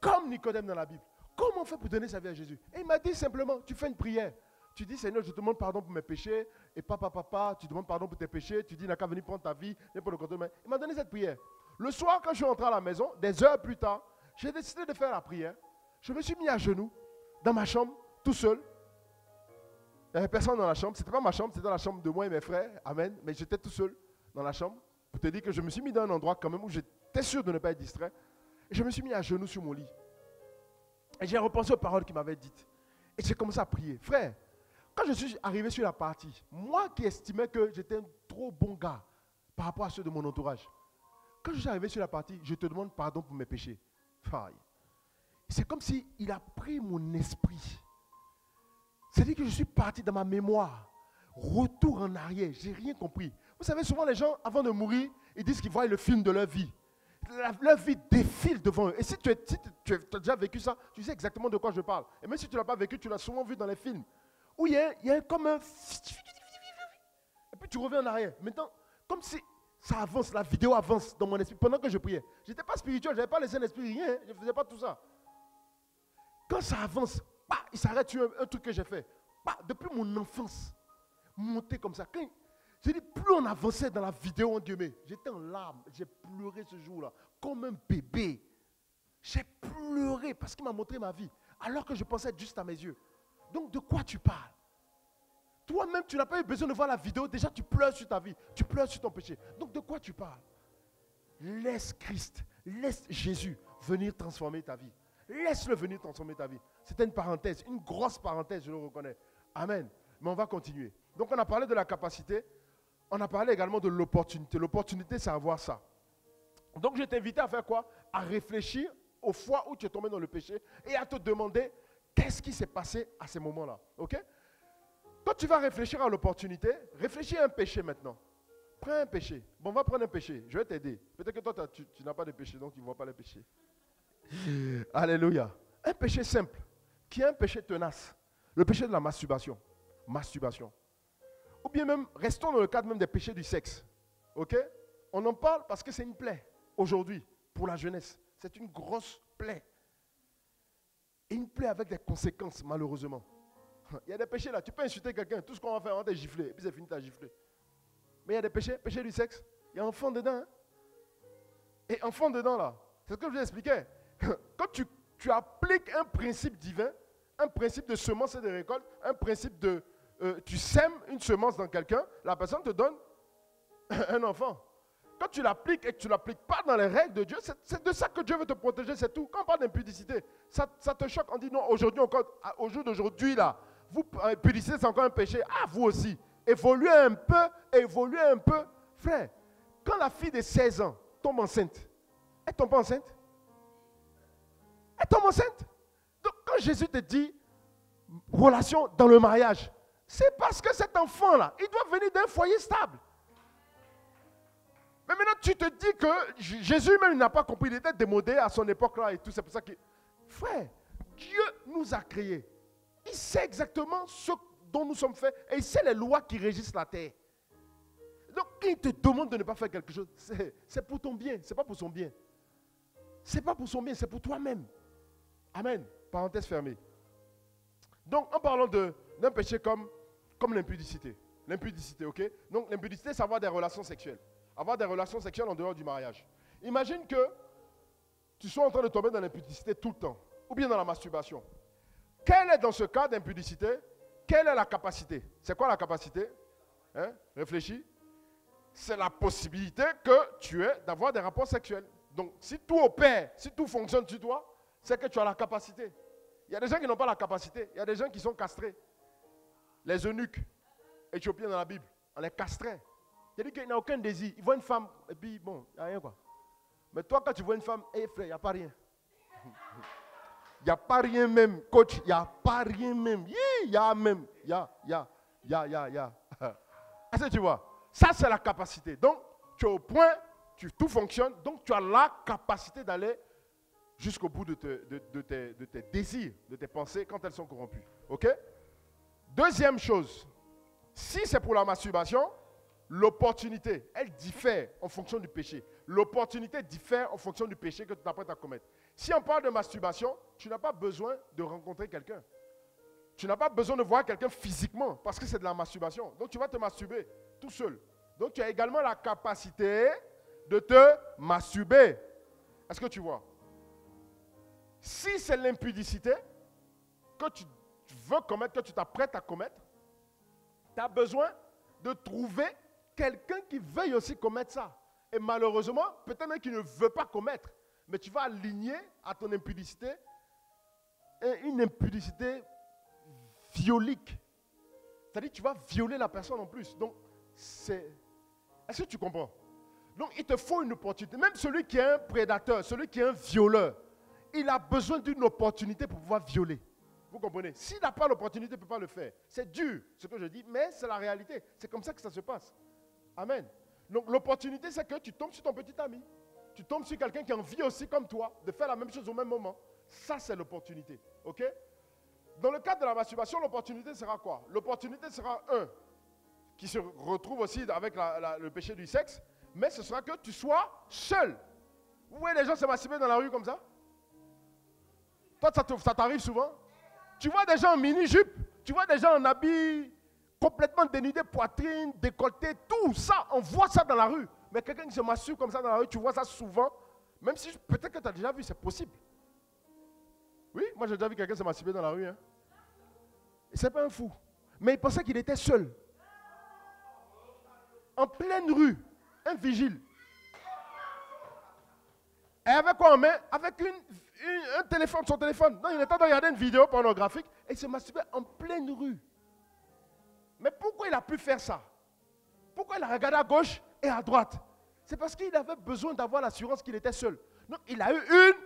Comme Nicodème dans la Bible. Comment on fait pour donner sa vie à Jésus? Et il m'a dit simplement, tu fais une prière. Tu dis, Seigneur, je te demande pardon pour mes péchés. Et papa, papa, tu demandes pardon pour tes péchés. Tu dis, il n'a qu'à venir prendre ta vie. quoi. Mais Il m'a donné cette prière. Le soir, quand je suis rentré à la maison, des heures plus tard, j'ai décidé de faire la prière. Je me suis mis à genoux dans ma chambre, tout seul. Il n'y avait personne dans la chambre. Ce n'était pas ma chambre, c'était la chambre de moi et mes frères. Amen. Mais j'étais tout seul dans la chambre. Pour te dire que je me suis mis dans un endroit quand même où j'étais sûr de ne pas être distrait. Et je me suis mis à genoux sur mon lit. Et j'ai repensé aux paroles qu'il m'avait dites. Et j'ai commencé à prier. Frère, quand je suis arrivé sur la partie, moi qui estimais que j'étais un trop bon gars par rapport à ceux de mon entourage, quand je suis arrivé sur la partie, je te demande pardon pour mes péchés. C'est comme si il a pris mon esprit. C'est-à-dire que je suis parti dans ma mémoire. Retour en arrière, j'ai rien compris. Vous savez, souvent les gens, avant de mourir, ils disent qu'ils voient le film de leur vie. Leur vie défile devant eux. Et si si tu- tu as déjà vécu ça, tu sais exactement de quoi je parle. Et même si tu ne l'as pas vécu, tu l'as souvent vu dans les films. Où il y a, y a comme un... Et puis tu reviens en arrière. Maintenant, comme si ça avance, la vidéo avance dans mon esprit pendant que je priais. Je n'étais pas spirituel, je n'avais pas laissé un esprit, rien. Je ne faisais pas tout ça. Quand ça avance, bah, il s'arrête sur un, un truc que j'ai fait. Bah, depuis mon enfance, monter comme ça. Quand, j'ai dit, plus on avançait dans la vidéo, en Dieu, mais j'étais en larmes. J'ai pleuré ce jour-là, comme un bébé. J'ai pleuré parce qu'il m'a montré ma vie, alors que je pensais juste à mes yeux. Donc de quoi tu parles? Toi-même, tu n'as pas eu besoin de voir la vidéo, déjà tu pleures sur ta vie, tu pleures sur ton péché. Donc de quoi tu parles? Laisse Christ, laisse Jésus venir transformer ta vie. Laisse-le venir transformer ta vie. C'était une parenthèse, une grosse parenthèse, je le reconnais. Amen. Mais on va continuer. Donc on a parlé de la capacité, on a parlé également de l'opportunité. L'opportunité, c'est avoir ça. Donc je t'invite à faire quoi? À réfléchir aux fois où tu es tombé dans le péché et à te demander qu'est-ce qui s'est passé à ces moments-là. OK? Quand tu vas réfléchir à l'opportunité, réfléchis à un péché maintenant. Prends un péché. Bon, on va prendre un péché. Je vais t'aider. Peut-être que toi, tu, n'as pas de péché, donc tu ne vois pas les péchés. (laughs) Alléluia. Un péché simple, qui est un péché tenace? Le péché de la masturbation. Masturbation. Ou bien même, restons dans le cadre même des péchés du sexe. OK? On en parle parce que c'est une plaie aujourd'hui pour la jeunesse. C'est une grosse plaie. Et une plaie avec des conséquences, malheureusement. Il y a des péchés là. Tu peux insulter quelqu'un, tout ce qu'on va faire, on va te gifler. Et puis c'est fini, t'as giflé. Mais il y a des péchés, péché du sexe. Il y a enfant dedans. hein. Et enfant dedans là, c'est ce que je vous expliquais. (laughs) Quand tu, appliques un principe divin, un principe de semence et de récolte, un principe de... euh, tu sèmes une semence dans quelqu'un, la personne te donne (laughs) un enfant. Quand tu l'appliques et que tu ne l'appliques pas dans les règles de Dieu, c'est- de ça que Dieu veut te protéger, c'est tout. Quand on parle d'impudicité, ça, ça te choque. On dit non, aujourd'hui encore, au jour d'aujourd'hui, là, vous, euh, impudicité, c'est encore un péché. Ah, vous aussi. Évoluez un peu, évoluez un peu. Frère, quand la fille de 16 ans tombe enceinte, elle tombe enceinte? Elle tombe enceinte. Donc quand Jésus te dit relation dans le mariage, c'est parce que cet enfant-là, il doit venir d'un foyer stable. Mais maintenant, tu te dis que Jésus même n'a pas compris, il était démodé à son époque-là et tout. C'est pour ça que, frère, Dieu nous a créés. Il sait exactement ce dont nous sommes faits et il sait les lois qui régissent la terre. Donc, il te demande de ne pas faire quelque chose, c'est pour ton bien, c'est pas pour son bien. C'est pas pour son bien, c'est pour toi-même. Amen. Parenthèse fermée. Donc, en parlant d'un péché comme, comme l'impudicité. L'impudicité, ok? Donc, l'impudicité, c'est avoir des relations sexuelles. Avoir des relations sexuelles en dehors du mariage. Imagine que tu sois en train de tomber dans l'impudicité tout le temps, ou bien dans la masturbation. Quelle est dans ce cas d'impudicité Quelle est la capacité? C'est quoi la capacité? Hein? Réfléchis. C'est la possibilité que tu aies d'avoir des rapports sexuels. Donc, si tout opère, si tout fonctionne sur toi, c'est que tu as la capacité. Il y a des gens qui n'ont pas la capacité. Il y a des gens qui sont castrés. Les eunuques éthiopiens dans la Bible, on les castrait. C'est-à-dire qu'il n'a aucun désir. Il voit une femme, et puis bon, il n'y a rien quoi. Mais toi, quand tu vois une femme, hé frère, il n'y a pas rien. (laughs) Il n'y a pas rien même, coach, il n'y a pas rien même. Il y a même, il y a, il y a, il y a, il y a, y. (laughs) Est-ce que tu vois? Ça, c'est la capacité. Donc, tu es au point, tu, tout fonctionne, donc tu as la capacité d'aller jusqu'au bout de- de tes, de tes désirs, de tes pensées quand elles sont corrompues. OK? Deuxième chose, si c'est pour la masturbation, l'opportunité, elle diffère en fonction du péché. L'opportunité diffère en fonction du péché que tu t'apprêtes à commettre. Si on parle de masturbation, tu n'as pas besoin de rencontrer quelqu'un. Tu n'as pas besoin de voir quelqu'un physiquement parce que c'est de la masturbation. Donc tu vas te masturber tout seul. Donc tu as également la capacité de te masturber. Est-ce que tu vois? Si c'est l'impudicité que tu veux commettre, que tu t'apprêtes à commettre, tu as besoin de trouver quelqu'un qui veuille aussi commettre ça. Et malheureusement, peut-être même qu'il ne veut pas commettre, mais tu vas aligner à ton impudicité une impudicité violique. C'est-à-dire tu vas violer la personne en plus. Donc, c'est... Est-ce que tu comprends? Donc, il te faut une opportunité. Même celui qui est un prédateur, celui qui est un violeur, il a besoin d'une opportunité pour pouvoir violer. Vous comprenez? S'il n'a pas l'opportunité, il ne peut pas le faire. C'est dur, ce que je dis, mais c'est la réalité. C'est comme ça que ça se passe. Amen. Donc l'opportunité, c'est que tu tombes sur ton petit ami. Tu tombes sur quelqu'un qui envie aussi, comme toi, de faire la même chose au même moment. Ça, c'est l'opportunité. OK? Dans le cadre de la masturbation, l'opportunité sera quoi? L'opportunité sera un, qui se retrouve aussi avec le péché du sexe, mais ce sera que tu sois seul. Vous voyez les gens se masturber dans la rue comme ça? Toi, ça t'arrive souvent? Tu vois des gens en mini-jupe, tu vois des gens en habit complètement dénudé, poitrine, décolleté, tout ça, on voit ça dans la rue. Mais quelqu'un qui se masturbe comme ça dans la rue, tu vois ça souvent, même si peut-être que tu as déjà vu, c'est possible. Oui, moi j'ai déjà vu quelqu'un se masturber dans la rue. Hein. C'est pas un fou. Mais il pensait qu'il était seul. En pleine rue, un vigile. Et avec quoi en main Avec un téléphone, son téléphone. Non, il était en train de regarder une vidéo pornographique et il se masturbait en pleine rue. Mais pourquoi il a pu faire ça? Pourquoi il a regardé à gauche et à droite? C'est parce qu'il avait besoin d'avoir l'assurance qu'il était seul. Donc il a eu une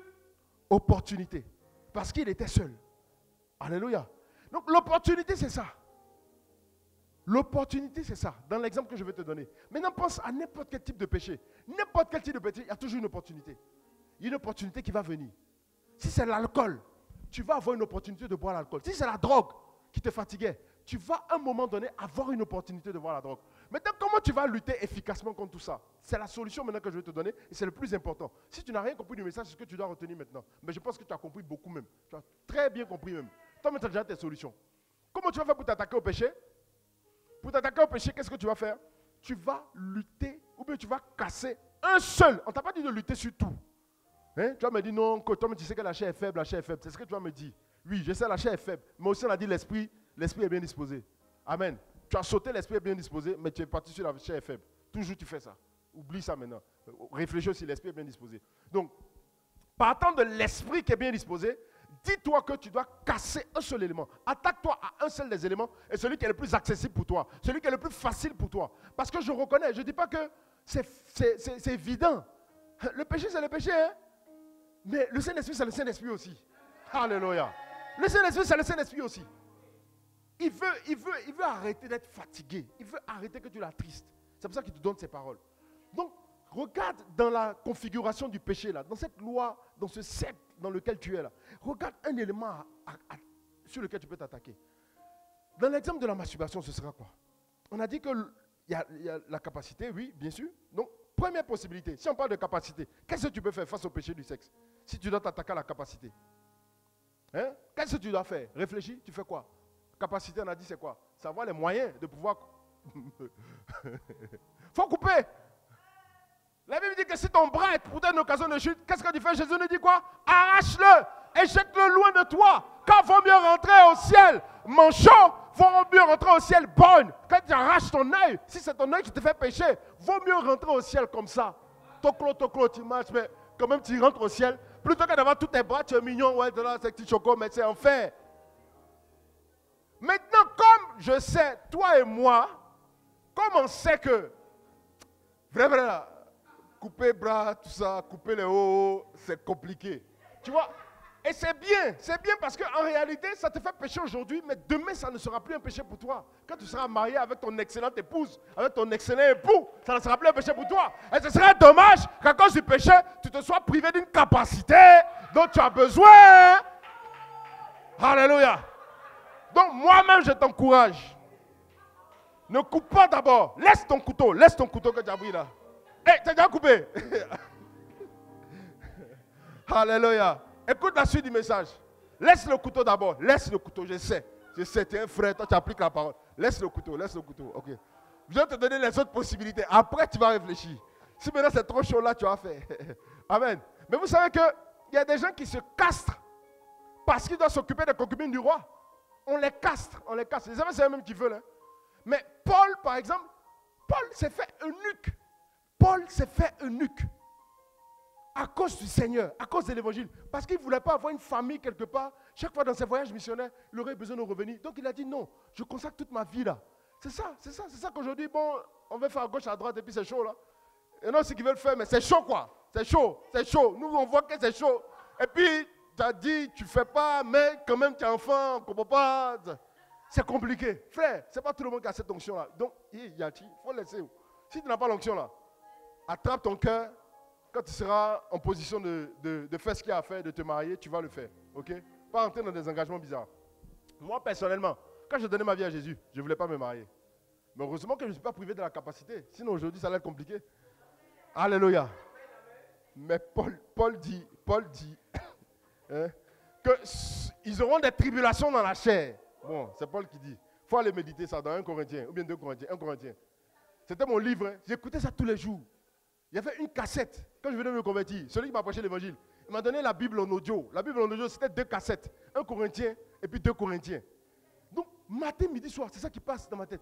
opportunité. Parce qu'il était seul. Alléluia. Donc l'opportunité, c'est ça. L'opportunité, c'est ça. Dans l'exemple que je vais te donner. Maintenant, pense à n'importe quel type de péché. N'importe quel type de péché, il y a toujours une opportunité. Il y a une opportunité qui va venir. Si c'est l'alcool, tu vas avoir une opportunité de boire l'alcool. Si c'est la drogue qui te fatiguait, tu vas à un moment donné avoir une opportunité de boire la drogue. Maintenant, comment tu vas lutter efficacement contre tout ça? C'est la solution maintenant que je vais te donner et c'est le plus important. Si tu n'as rien compris du message, c'est ce que tu dois retenir maintenant. Mais je pense que tu as compris beaucoup même. Tu as très bien compris même. Toi, maintenant, tu as déjà tes solutions. Comment tu vas faire pour t'attaquer au péché? Pour t'attaquer au péché, qu'est-ce que tu vas faire? Tu vas lutter ou bien tu vas casser un seul. On t'a pas dit de lutter sur tout. Hein? Tu vas me dire non, que toi, tu sais que la chair est faible, la chair est faible. C'est ce que tu vas me dire. Oui, je sais, la chair est faible. Mais aussi, on a dit l'esprit, l'esprit est bien disposé. Amen. Tu as sauté, l'esprit est bien disposé, mais tu es parti sur la chair faible. Toujours, tu fais ça. Oublie ça maintenant. Réfléchis aussi, l'esprit est bien disposé. Donc, partant de l'esprit qui est bien disposé, dis-toi que tu dois casser un seul élément. Attaque-toi à un seul des éléments et celui qui est le plus accessible pour toi, celui qui est le plus facile pour toi. Parce que je reconnais, je ne dis pas que c'est évident. Le péché, c'est le péché. hein. Mais le Saint-Esprit, c'est le Saint-Esprit aussi. Alléluia. Le Saint-Esprit, c'est le Saint-Esprit aussi. Il veut, il, veut, il veut arrêter d'être fatigué. Il veut arrêter que tu l'attristes. C'est pour ça qu'il te donne ses paroles. Donc, regarde dans la configuration du péché, là, dans cette loi, dans ce cercle dans lequel tu es là. Regarde un élément sur lequel tu peux t'attaquer. Dans l'exemple de la masturbation, ce sera quoi? On a dit qu'il y, a- y a la capacité, oui, bien sûr. Donc, première possibilité, si on parle de capacité, qu'est-ce que tu peux faire face au péché du sexe? Si tu dois t'attaquer à la capacité. Hein? Qu'est-ce que tu dois faire? Réfléchis, tu fais quoi? Capacité, on a dit, c'est quoi? Savoir les moyens de pouvoir. (laughs) faut couper. La Bible dit que si ton bras est pour une occasion de chute, qu'est-ce que tu fais? Jésus nous dit quoi? Arrache-le et jette-le loin de toi. Car vaut mieux rentrer au ciel manchot, vaut mieux rentrer au ciel bonne. Quand tu arraches ton œil, si c'est ton œil qui te fait pécher, vaut mieux rentrer au ciel comme ça. Toclo, toclo, tu marches, mais quand même tu rentres au ciel. Plutôt que d'avoir tous tes bras, tu es mignon, ouais, de là, c'est petit choco, mais c'est enfer. Maintenant, comme je sais, toi et moi, comme on sait que, vrai, vrai, là, couper bras, tout ça, couper les hauts, c'est compliqué. Tu vois? Et c'est bien, c'est bien parce qu'en réalité, ça te fait pécher aujourd'hui, mais demain, ça ne sera plus un péché pour toi. Quand tu seras marié avec ton excellente épouse, avec ton excellent époux, ça ne sera plus un péché pour toi. Et ce serait dommage qu'à cause du péché, tu te sois privé d'une capacité dont tu as besoin. Alléluia. Donc moi-même, je t'encourage. Ne coupe pas d'abord. Laisse ton couteau. Laisse ton couteau que tu as pris là. Hé, tu as déjà coupé. (laughs) Alléluia. Écoute la suite du message. Laisse le couteau d'abord. Laisse le couteau, je sais. Je sais, tu es un frère, toi tu appliques la parole. Laisse le couteau, laisse le couteau. Ok. Je vais te donner les autres possibilités. Après, tu vas réfléchir. Si maintenant c'est trop chaud là, tu vas faire. (laughs) Amen. Mais vous savez qu'il y a des gens qui se castrent parce qu'ils doivent s'occuper des concubines du roi. On les castre, on les castre. Les hommes, c'est eux-mêmes qui veulent. hein. Mais Paul, par exemple, Paul s'est fait eunuque. Paul s'est fait eunuque. À cause du Seigneur, à cause de l'évangile. Parce qu'il ne voulait pas avoir une famille quelque part. Chaque fois dans ses voyages missionnaires, il aurait besoin de revenir. Donc il a dit non, je consacre toute ma vie là. C'est ça, c'est ça, c'est ça qu'aujourd'hui, bon, on veut faire à gauche, à droite, et puis c'est chaud là. Et non, c'est qu'ils veulent faire, mais c'est chaud quoi. C'est chaud, c'est chaud. Nous, on voit que c'est chaud. Et puis, tu as dit, tu fais pas, mais quand même, tu es enfant, on ne comprend pas. C'est compliqué. Frère, ce n'est pas tout le monde qui a cette onction-là. Donc, il faut laisser. Si tu n'as pas l'onction là, attrape ton cœur. Quand tu seras en position de, de- faire ce qu'il y a à faire, de te marier, tu vas le faire. OK? Pas entrer dans des engagements bizarres. Moi, personnellement, quand j'ai donné ma vie à Jésus, je ne voulais pas me marier. Mais heureusement que je ne suis pas privé de la capacité. Sinon, aujourd'hui, ça allait être compliqué. Alléluia. Mais Paul, Paul dit, Paul dit hein, auront des tribulations dans la chair. Bon, c'est Paul qui dit. Il faut aller méditer ça dans 1 Corinthien, ou bien 2 Corinthiens, 1 Corinthien. C'était mon livre, hein. j'écoutais ça tous les jours. Il y avait une cassette, quand je venais me convertir, celui qui m'a prêché l'évangile, Il m'a donné la Bible en audio. La Bible en audio, c'était deux cassettes. Un Corinthien et puis deux Corinthiens. Donc, matin, midi, soir, c'est ça qui passe dans ma tête.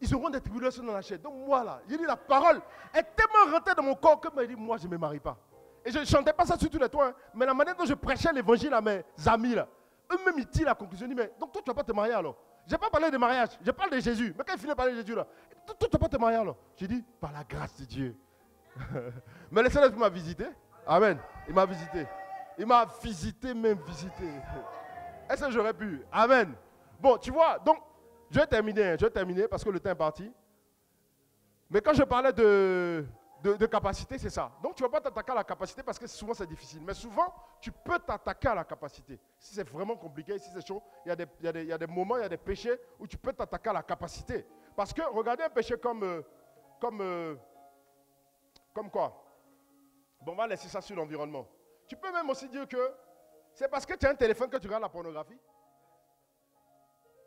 Ils auront des tribulations dans la chair. Donc, moi, là, j'ai dit la parole est tellement rentrée dans mon corps que moi, je ne me marie pas. Et je ne chantais pas ça sur tous les toits. hein. Mais la manière dont je prêchais l'évangile à mes amis, là, eux-mêmes, ils tirent la conclusion. Ils disent, mais donc toi, tu ne vas pas te marier alors? Je n'ai pas parlé de mariage. Je parle de Jésus. Mais quand il finit de parler de Jésus, là, toi, tu ne vas pas te marier alors? J'ai dit, par la grâce de Dieu. (laughs) mais le Seigneur m'a visité. Amen. Il m'a visité. Il m'a visité, même visité. (laughs) Est-ce que j'aurais pu? Amen. Bon, tu vois, donc, je vais terminer. hein, Je vais terminer parce que le temps est parti. Mais quand je parlais de, de, capacité, c'est ça. Donc, tu ne vas pas t'attaquer à la capacité parce que souvent, c'est difficile. Mais souvent, tu peux t'attaquer à la capacité. Si c'est vraiment compliqué, si c'est chaud, il y a des moments, il y a des péchés où tu peux t'attaquer à la capacité. Parce que, regardez un péché comme... euh, comme euh, comme quoi? Bon, on va laisser ça sur l'environnement. Tu peux même aussi dire que c'est parce que tu as un téléphone que tu regardes la pornographie.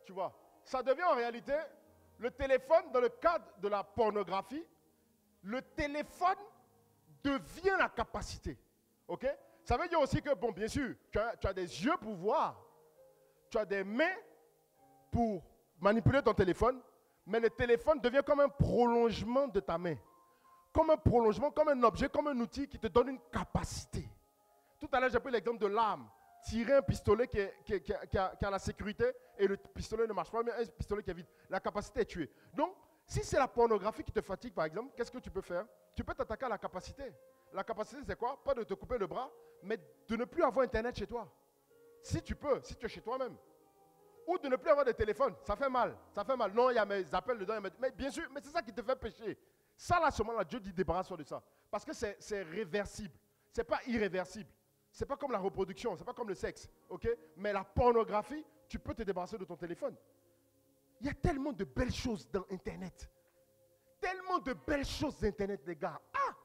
Tu vois, ça devient en réalité le téléphone dans le cadre de la pornographie. Le téléphone devient la capacité. Ok? Ça veut dire aussi que, bon, bien sûr, tu as, des yeux pour voir, tu as des mains pour manipuler ton téléphone, mais le téléphone devient comme un prolongement de ta main comme un prolongement, comme un objet, comme un outil qui te donne une capacité. Tout à l'heure, j'ai pris l'exemple de l'arme. Tirer un pistolet qui a la sécurité et le pistolet ne marche pas, mais un pistolet qui est vide. La capacité est tuée. Donc, si c'est la pornographie qui te fatigue, par exemple, qu'est-ce que tu peux faire? Tu peux t'attaquer à la capacité. La capacité, c'est quoi? Pas de te couper le bras, mais de ne plus avoir Internet chez toi. Si tu peux, si tu es chez toi-même. Ou de ne plus avoir de téléphone. Ça fait mal. Ça fait mal. Non, il y a mes appels dedans. Mais bien sûr, mais c'est ça qui te fait pécher. Ça, là, seulement, là, Dieu dit débarrasse-toi de ça. Parce que c'est réversible. C'est pas irréversible. C'est pas comme la reproduction, c'est pas comme le sexe. Mais la pornographie, tu peux te débarrasser de ton téléphone. Il y a tellement de belles choses dans Internet. Tellement de belles choses dans Internet, les gars. Ah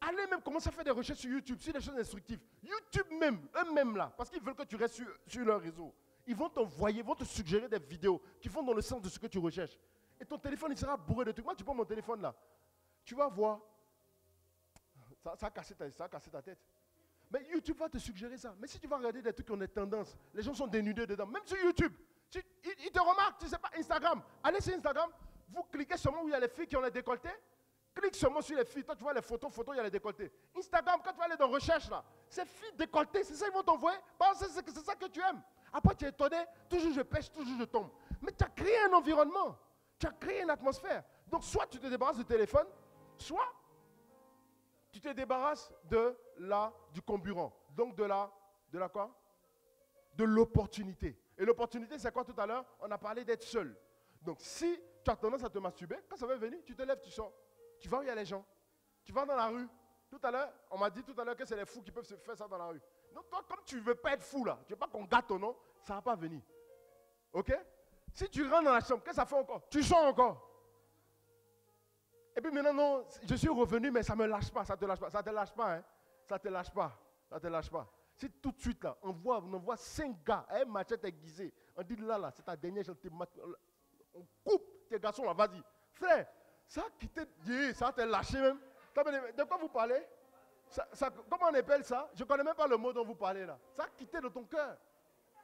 Allez même commencer à faire des recherches sur YouTube, sur des choses instructives. YouTube même, eux-mêmes là, parce qu'ils veulent que tu restes sur, leur réseau. Ils vont t'envoyer, vont te suggérer des vidéos qui vont dans le sens de ce que tu recherches. Et ton téléphone, il sera bourré de trucs. Moi, tu prends mon téléphone là, tu vas voir. Ça, ça, a cassé ta, ça a cassé ta tête. Mais YouTube va te suggérer ça. Mais si tu vas regarder des trucs qui ont des tendances, les gens sont dénudés dedans, même sur YouTube. Ils te remarquent, tu sais pas, Instagram. Allez sur Instagram, vous cliquez seulement où il y a les filles qui ont les décolletés. Clique seulement sur les filles. Toi, tu vois les photos, photos, il y a les décolletés. Instagram, quand tu vas aller dans recherche là, c'est filles décolletées, c'est ça ils vont t'envoyer. C'est ça que tu aimes. Après, tu es étonné, toujours je pêche, toujours je tombe. Mais tu as créé un environnement. Tu as créé une atmosphère. Donc, soit tu te débarrasses du téléphone, soit tu te débarrasses de la, du comburant. Donc de la, de la quoi? De l'opportunité. Et l'opportunité, c'est quoi tout à l'heure? On a parlé d'être seul. Donc si tu as tendance à te masturber, quand ça va venir, tu te lèves, tu sors. Tu vas où il y a les gens? Tu vas dans la rue. Tout à l'heure, on m'a dit tout à l'heure que c'est les fous qui peuvent se faire ça dans la rue. Donc toi, comme tu ne veux pas être fou là, tu ne veux pas qu'on gâte ton nom, ça ne va pas venir. Ok? Si tu rentres dans la chambre, qu'est-ce que ça fait encore? Tu sors encore. Et puis maintenant, non, je suis revenu, mais ça ne me lâche pas, ça ne te lâche pas. Ça ne te lâche pas, hein. Ça ne te lâche pas. Ça ne te lâche pas. Si tout de suite, là, on voit, on envoie cinq gars, un machette aiguisé, on dit là, là, c'est ta dernière chance, on coupe tes garçons là, vas-y. Frère, ça a quitté, Dieu, ça t'a lâché même. De quoi vous parlez? Ça- Comment on appelle ça? Je ne connais même pas le mot dont vous parlez là. Ça a quitté de ton cœur.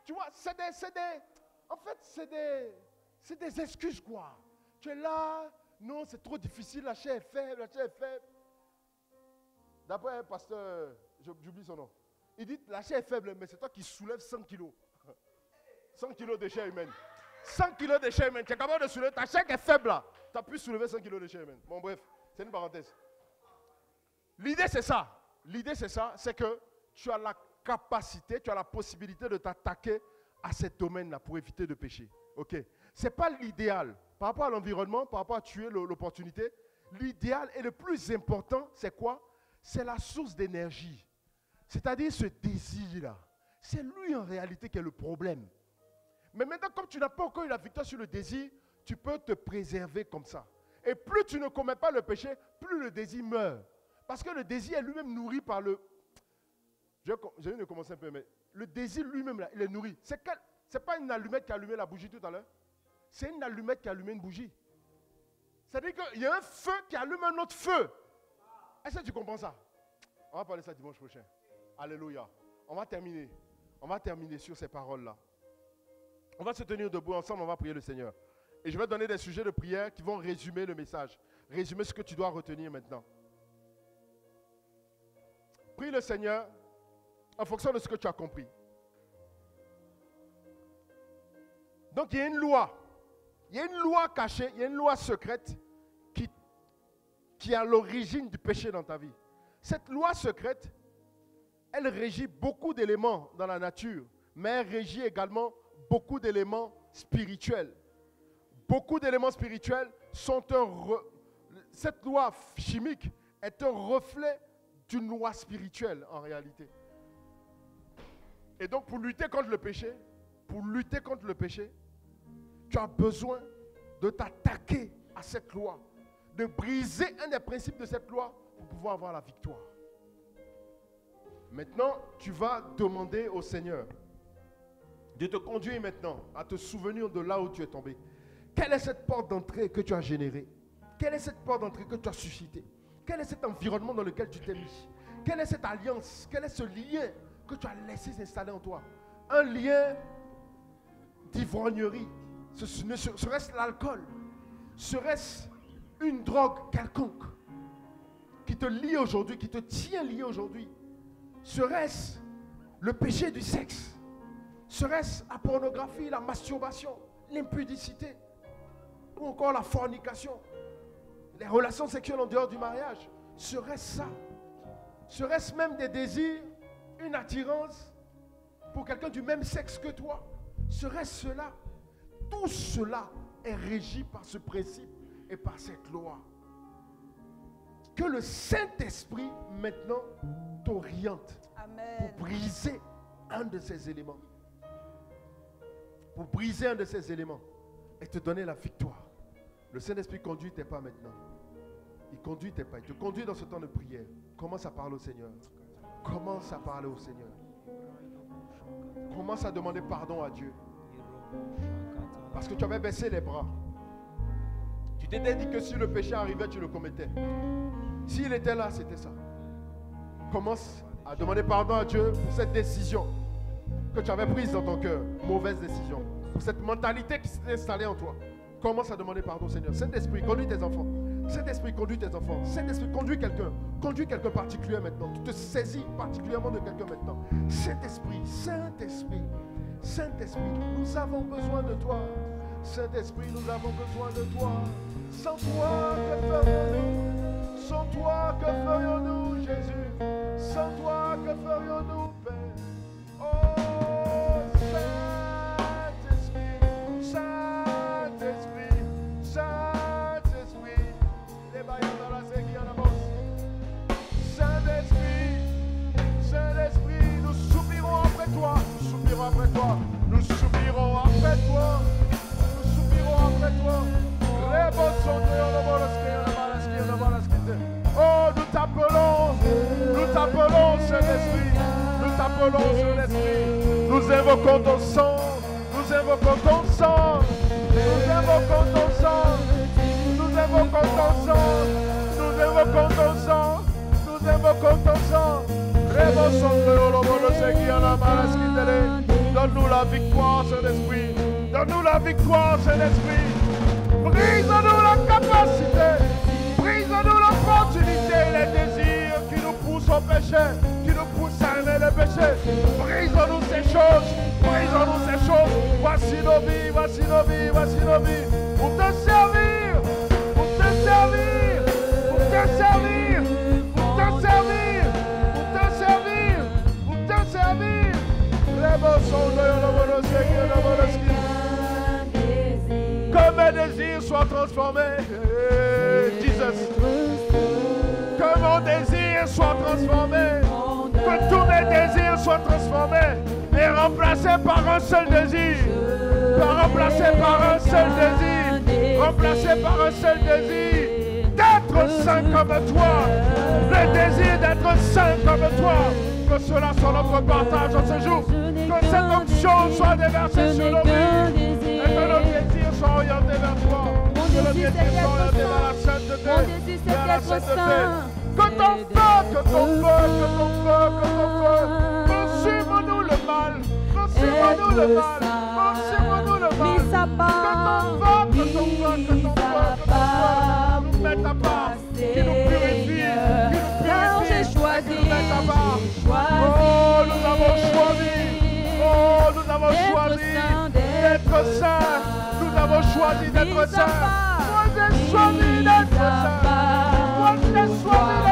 Tu vois, c'est des, des, en fait, c'est des, c'est des excuses quoi. Tu es là, non, c'est trop difficile, la chair est faible, la chair est faible. D'après un pasteur, j'oublie son nom, il dit la chair est faible, mais c'est toi qui soulèves 100 kilos. (laughs) 100 kilos de chair humaine. 100 kilos de chair humaine. Tu es capable de soulever, ta chair qui est faible là. Tu as pu soulever 100 kilos de chair humaine. Bon, bref, c'est une parenthèse. L'idée, c'est ça. L'idée, c'est ça. C'est que tu as la capacité, tu as la possibilité de t'attaquer à ces domaines-là pour éviter de pécher. OK Ce n'est pas l'idéal. Par rapport à l'environnement, par rapport à tuer l'opportunité, l'idéal et le plus important, c'est quoi? C'est la source d'énergie. C'est-à-dire ce désir-là. C'est lui en réalité qui est le problème. Mais maintenant, comme tu n'as pas encore eu la victoire sur le désir, tu peux te préserver comme ça. Et plus tu ne commets pas le péché, plus le désir meurt. Parce que le désir est lui-même nourri par le... Je, je viens de commencer un peu, mais le désir lui-même, il est nourri. Quel- c'est pas une allumette qui a allumé la bougie tout à l'heure? C'est une allumette qui a allumé une bougie. C'est-à-dire qu'il y a un feu qui allume un autre feu. Est-ce que tu comprends ça? On va parler ça dimanche prochain. Alléluia. On va terminer. On va terminer sur ces paroles-là. On va se tenir debout ensemble, on va prier le Seigneur. Et je vais donner des sujets de prière qui vont résumer le message. Résumer ce que tu dois retenir maintenant. Prie le Seigneur en fonction de ce que tu as compris. Donc il y a une loi. Il y a une loi cachée, il y a une loi secrète qui, qui est à l'origine du péché dans ta vie. Cette loi secrète, elle régit beaucoup d'éléments dans la nature, mais elle régit également beaucoup d'éléments spirituels. Beaucoup d'éléments spirituels sont un... Cette loi chimique est un reflet d'une loi spirituelle en réalité. Et donc pour lutter contre le péché, pour lutter contre le péché, tu as besoin de t'attaquer à cette loi, de briser un des principes de cette loi pour pouvoir avoir la victoire. Maintenant, tu vas demander au Seigneur de te conduire maintenant à te souvenir de là où tu es tombé. Quelle est cette porte d'entrée que tu as générée? Quelle est cette porte d'entrée que tu as suscitée? Quel est cet environnement dans lequel tu t'es mis? Quelle est cette alliance? Quel est ce lien que tu as laissé s'installer en toi? Un lien d'ivrognerie. Ce- ce- ne se- Serait-ce l'alcool? Serait-ce une drogue quelconque qui te lie aujourd'hui, qui te tient lié aujourd'hui? Serait-ce le péché du sexe? Serait-ce la pornographie, la masturbation, l'impudicité ou encore la fornication? Les relations sexuelles en dehors du mariage? Serait-ce ça? Serait-ce même des désirs, une attirance pour quelqu'un du même sexe que toi? Serait-ce cela? Tout cela est régi par ce principe et par cette loi. Que le Saint-Esprit maintenant t'oriente pour briser un de ces éléments. Pour briser un de ces éléments et te donner la victoire. Le Saint-Esprit conduit tes pas maintenant. Il conduit tes pas. Il te conduit dans ce temps de prière. Commence à parler au Seigneur? Commence à parler au Seigneur? Commence à demander pardon à Dieu. Parce que tu avais baissé les bras. Tu t'étais dit que si le péché arrivait, tu le commettais. S'il était là, c'était ça. Commence à demander pardon à Dieu pour cette décision que tu avais prise dans ton cœur. Mauvaise décision. Pour cette mentalité qui s'est installée en toi. Commence à demander pardon Seigneur. Saint-Esprit, conduis tes enfants. Saint-Esprit, conduis tes enfants. Saint-Esprit, conduis quelqu'un. Conduis quelqu'un particulier maintenant. Tu te saisis particulièrement de quelqu'un maintenant. Saint-Esprit, Saint-Esprit, Saint-Esprit, nous avons besoin de toi. Saint-Esprit, nous avons besoin de toi. Sans toi, que ferions-nous? Sans toi, que ferions-nous, Jésus? Sans toi, que ferions-nous, Père? Oh, Saint-Esprit, Saint-Esprit, Saint-Esprit, les bailleurs dans la avance. Saint-Esprit, Saint-Esprit, nous soupirons après toi, nous soupirons après toi, nous soupirons après toi, nous soupirons après toi. Oh, nous t'appelons, nous t'appelons, Saint-Esprit, nous t'appelons, Saint-Esprit. Nous invoquons ton sang, nous invoquons ton sang, nous invoquons ton sang, nous invoquons ton sang, nous invoquons ton sang, nous invoquons ton sang. Donne-nous la victoire, Saint-Esprit. Donne-nous la victoire, Saint-Esprit. Brise-nous la capacité. Brise-nous l'opportunité les désirs qui nous poussent au péché, qui nous poussent à aimer le péché. Brise-nous ces choses. Brise-nous ces choses. Voici nos vies, voici nos vies, voici nos vies. Pour te servir. Pour te servir. Pour te servir. Pour te servir. Pour te servir. Pour te servir. Lo bono segui, yo mes désirs soient transformés. Jesus. Que mon désir soit transformé. Que tous mes désirs soient transformés et remplacés par un seul désir. Remplacés par un seul désir. Remplacés par un seul désir. D'être saint comme toi. Le désir d'être saint comme toi. Que cela soit notre partage en ce jour. Que cette option soit déversée sur nos vies. Orientés vers toi. Que orientés vers la sainteté. Vers la sainteté. Que ton feu, que ton feu, que ton feu, que ton feu. Consume-nous le mal. Consume-nous le mal. Consume-nous le mal. Que ton feu, que ton feu, que ton feu, que ton feu nous mette à part. Qui nous purifie. Qui nous j'ai purifie. choisi, Qui nous mette à part. Oh, nous avons choisi. Oh, nous avons D'être choisi saint, d'être d'être saints. Avons choisi d'être saints. Moi, j'ai choisi d'être saint. Moi, j'ai choisi d'être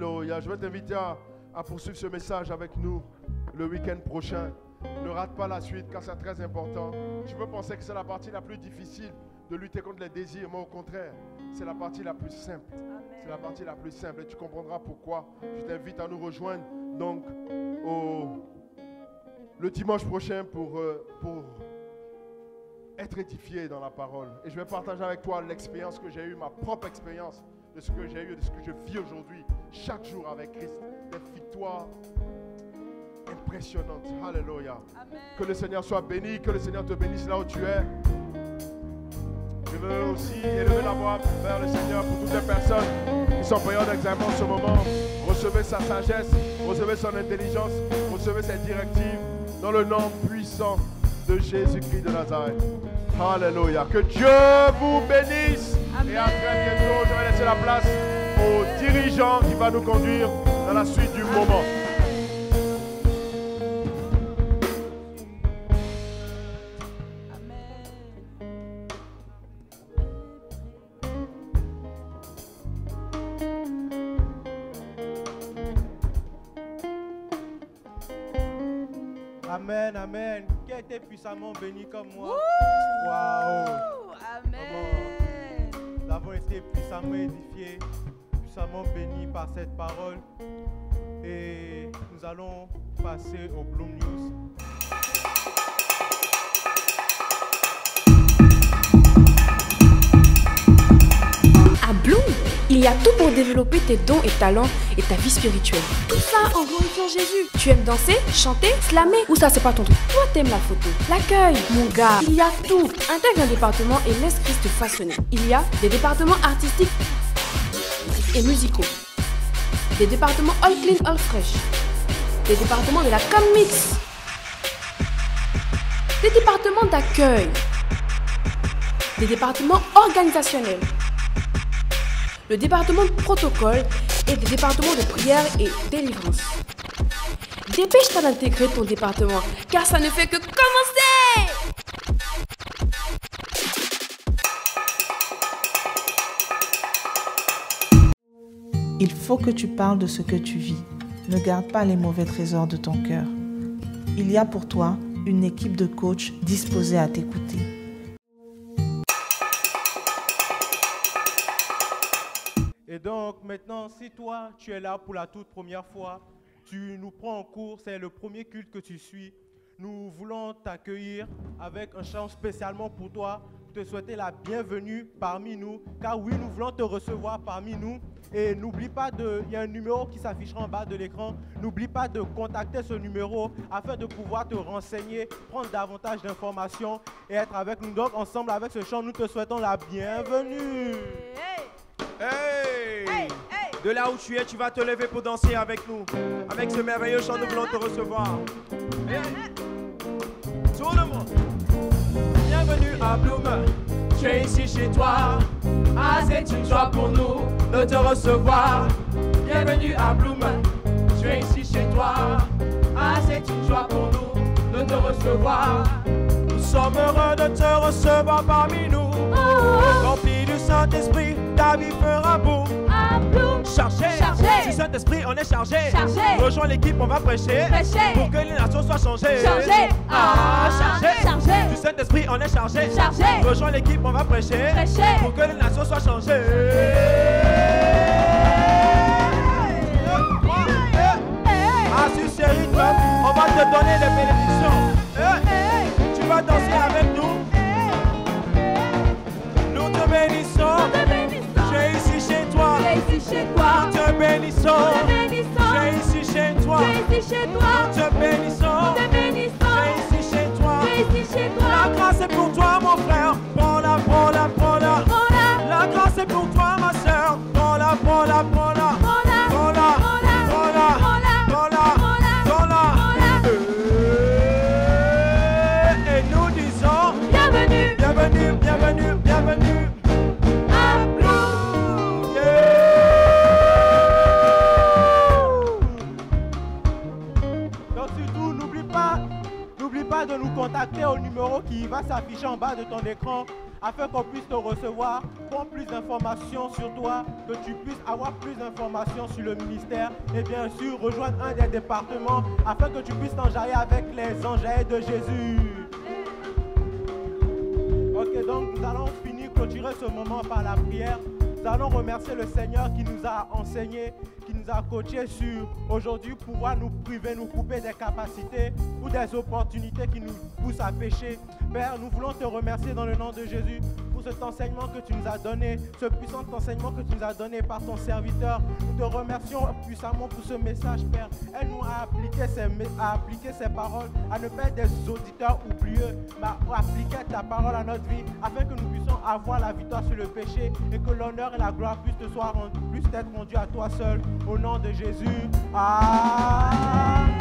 Alléluia. Je vais t'inviter à, à poursuivre ce message avec nous le week-end prochain. Ne rate pas la suite car c'est très important. Tu peux penser que c'est la partie la plus difficile de lutter contre les désirs, mais au contraire, c'est la partie la plus simple. C'est la partie la plus simple et tu comprendras pourquoi. Je t'invite à nous rejoindre donc au, le dimanche prochain pour, euh, pour être édifié dans la parole. Et je vais partager avec toi l'expérience que j'ai eue, ma propre expérience de ce que j'ai eu, de ce que je vis aujourd'hui, chaque jour avec Christ. Des victoires impressionnantes. Alléluia. Que le Seigneur soit béni, que le Seigneur te bénisse là où tu es. Je veux aussi élever la voix vers le Seigneur pour toutes les personnes qui sont en période d'examen en ce moment. Recevez sa sagesse, recevez son intelligence, recevez ses directives dans le nom puissant de Jésus-Christ de Nazareth. Alléluia. Que Dieu vous bénisse. Et à très bientôt, je vais laisser la place au dirigeant qui va nous conduire dans la suite du moment. Amen, amen. Qui a été puissamment béni comme moi? Waouh Amen. Avons été puissamment édifiés, puissamment bénis par cette parole. Et nous allons passer au Bloom News. À Bloom, il y a tout pour développer tes dons et talents et ta vie spirituelle. Tout ça en glorifiant Jésus. Tu aimes danser, chanter, slammer ou ça c'est pas ton truc Toi t'aimes la photo, l'accueil, mon gars. Il y a tout. Intègre un département et laisse Christ te façonner. Il y a des départements artistiques et musicaux. Des départements all clean, all fresh. Des départements de la com mix. Des départements d'accueil. Des départements organisationnels le département de protocole et le département de prière et délivrance. Dépêche-toi d'intégrer ton département, car ça ne fait que commencer Il faut que tu parles de ce que tu vis. Ne garde pas les mauvais trésors de ton cœur. Il y a pour toi une équipe de coachs disposée à t'écouter. Et donc maintenant, si toi, tu es là pour la toute première fois, tu nous prends en cours, c'est le premier culte que tu suis, nous voulons t'accueillir avec un chant spécialement pour toi, pour te souhaiter la bienvenue parmi nous, car oui, nous voulons te recevoir parmi nous. Et n'oublie pas de, il y a un numéro qui s'affichera en bas de l'écran. N'oublie pas de contacter ce numéro afin de pouvoir te renseigner, prendre davantage d'informations et être avec nous. Donc ensemble avec ce chant, nous te souhaitons la bienvenue. De là où tu es, tu vas te lever pour danser avec nous. Avec ce merveilleux chant, nous voulons te recevoir. Hey! Monde. Bienvenue à Bloom. Tu es ici chez toi. Ah, c'est une joie pour nous de te recevoir. Bienvenue à Bloom. Tu es ici chez toi. Ah, c'est une joie pour nous de te recevoir. Nous sommes heureux de te recevoir parmi nous. Rempli du Saint-Esprit, ta vie fera boum. Chargé, Chargé. tu Saint-Esprit, on est chargé. Chargé. Rejoins l'équipe, on va prêcher. Prêcher. Pour que les nations soient changées. Chargé. Ah, chargé. Chargé. Du Saint-Esprit, on est chargé. Chargé. Rejoins l'équipe, on va prêcher. Prêcher. Pour que les nations soient changées. Ah, si chérie, toi, on va te donner les bénédictions. Tu vas danser avec nous. Nous te bénissons. Ici chez toi. Nous te bénissons. J'ai ici chez toi. J'ai ici chez toi. Nous te bénissons. Nous te bénissons. J'ai ici chez toi. J'ai ici chez toi. La grâce est pour toi, mon frère. Contacter au numéro qui va s'afficher en bas de ton écran afin qu'on puisse te recevoir, prendre plus d'informations sur toi, que tu puisses avoir plus d'informations sur le ministère et bien sûr rejoindre un des départements afin que tu puisses t'enjailler avec les enjaillés de Jésus. Ok, donc nous allons finir, clôturer ce moment par la prière. Nous allons remercier le Seigneur qui nous a enseigné, nous sur aujourd'hui pouvoir nous priver, nous couper des capacités ou des opportunités qui nous poussent à pécher. Père, nous voulons te remercier dans le nom de Jésus pour cet enseignement que tu nous as donné, ce puissant enseignement que tu nous as donné par ton serviteur. Nous te remercions puissamment pour ce message, Père. Aide-nous à appliquer ces, mé- à appliquer ces paroles, à ne pas être des auditeurs oublieux, mais à appliquer ta parole à notre vie, afin que nous puissions avoir la victoire sur le péché et que l'honneur et la gloire puissent, te soient rendu- puissent être rendus à toi seul. Au nom de Jésus. Amen.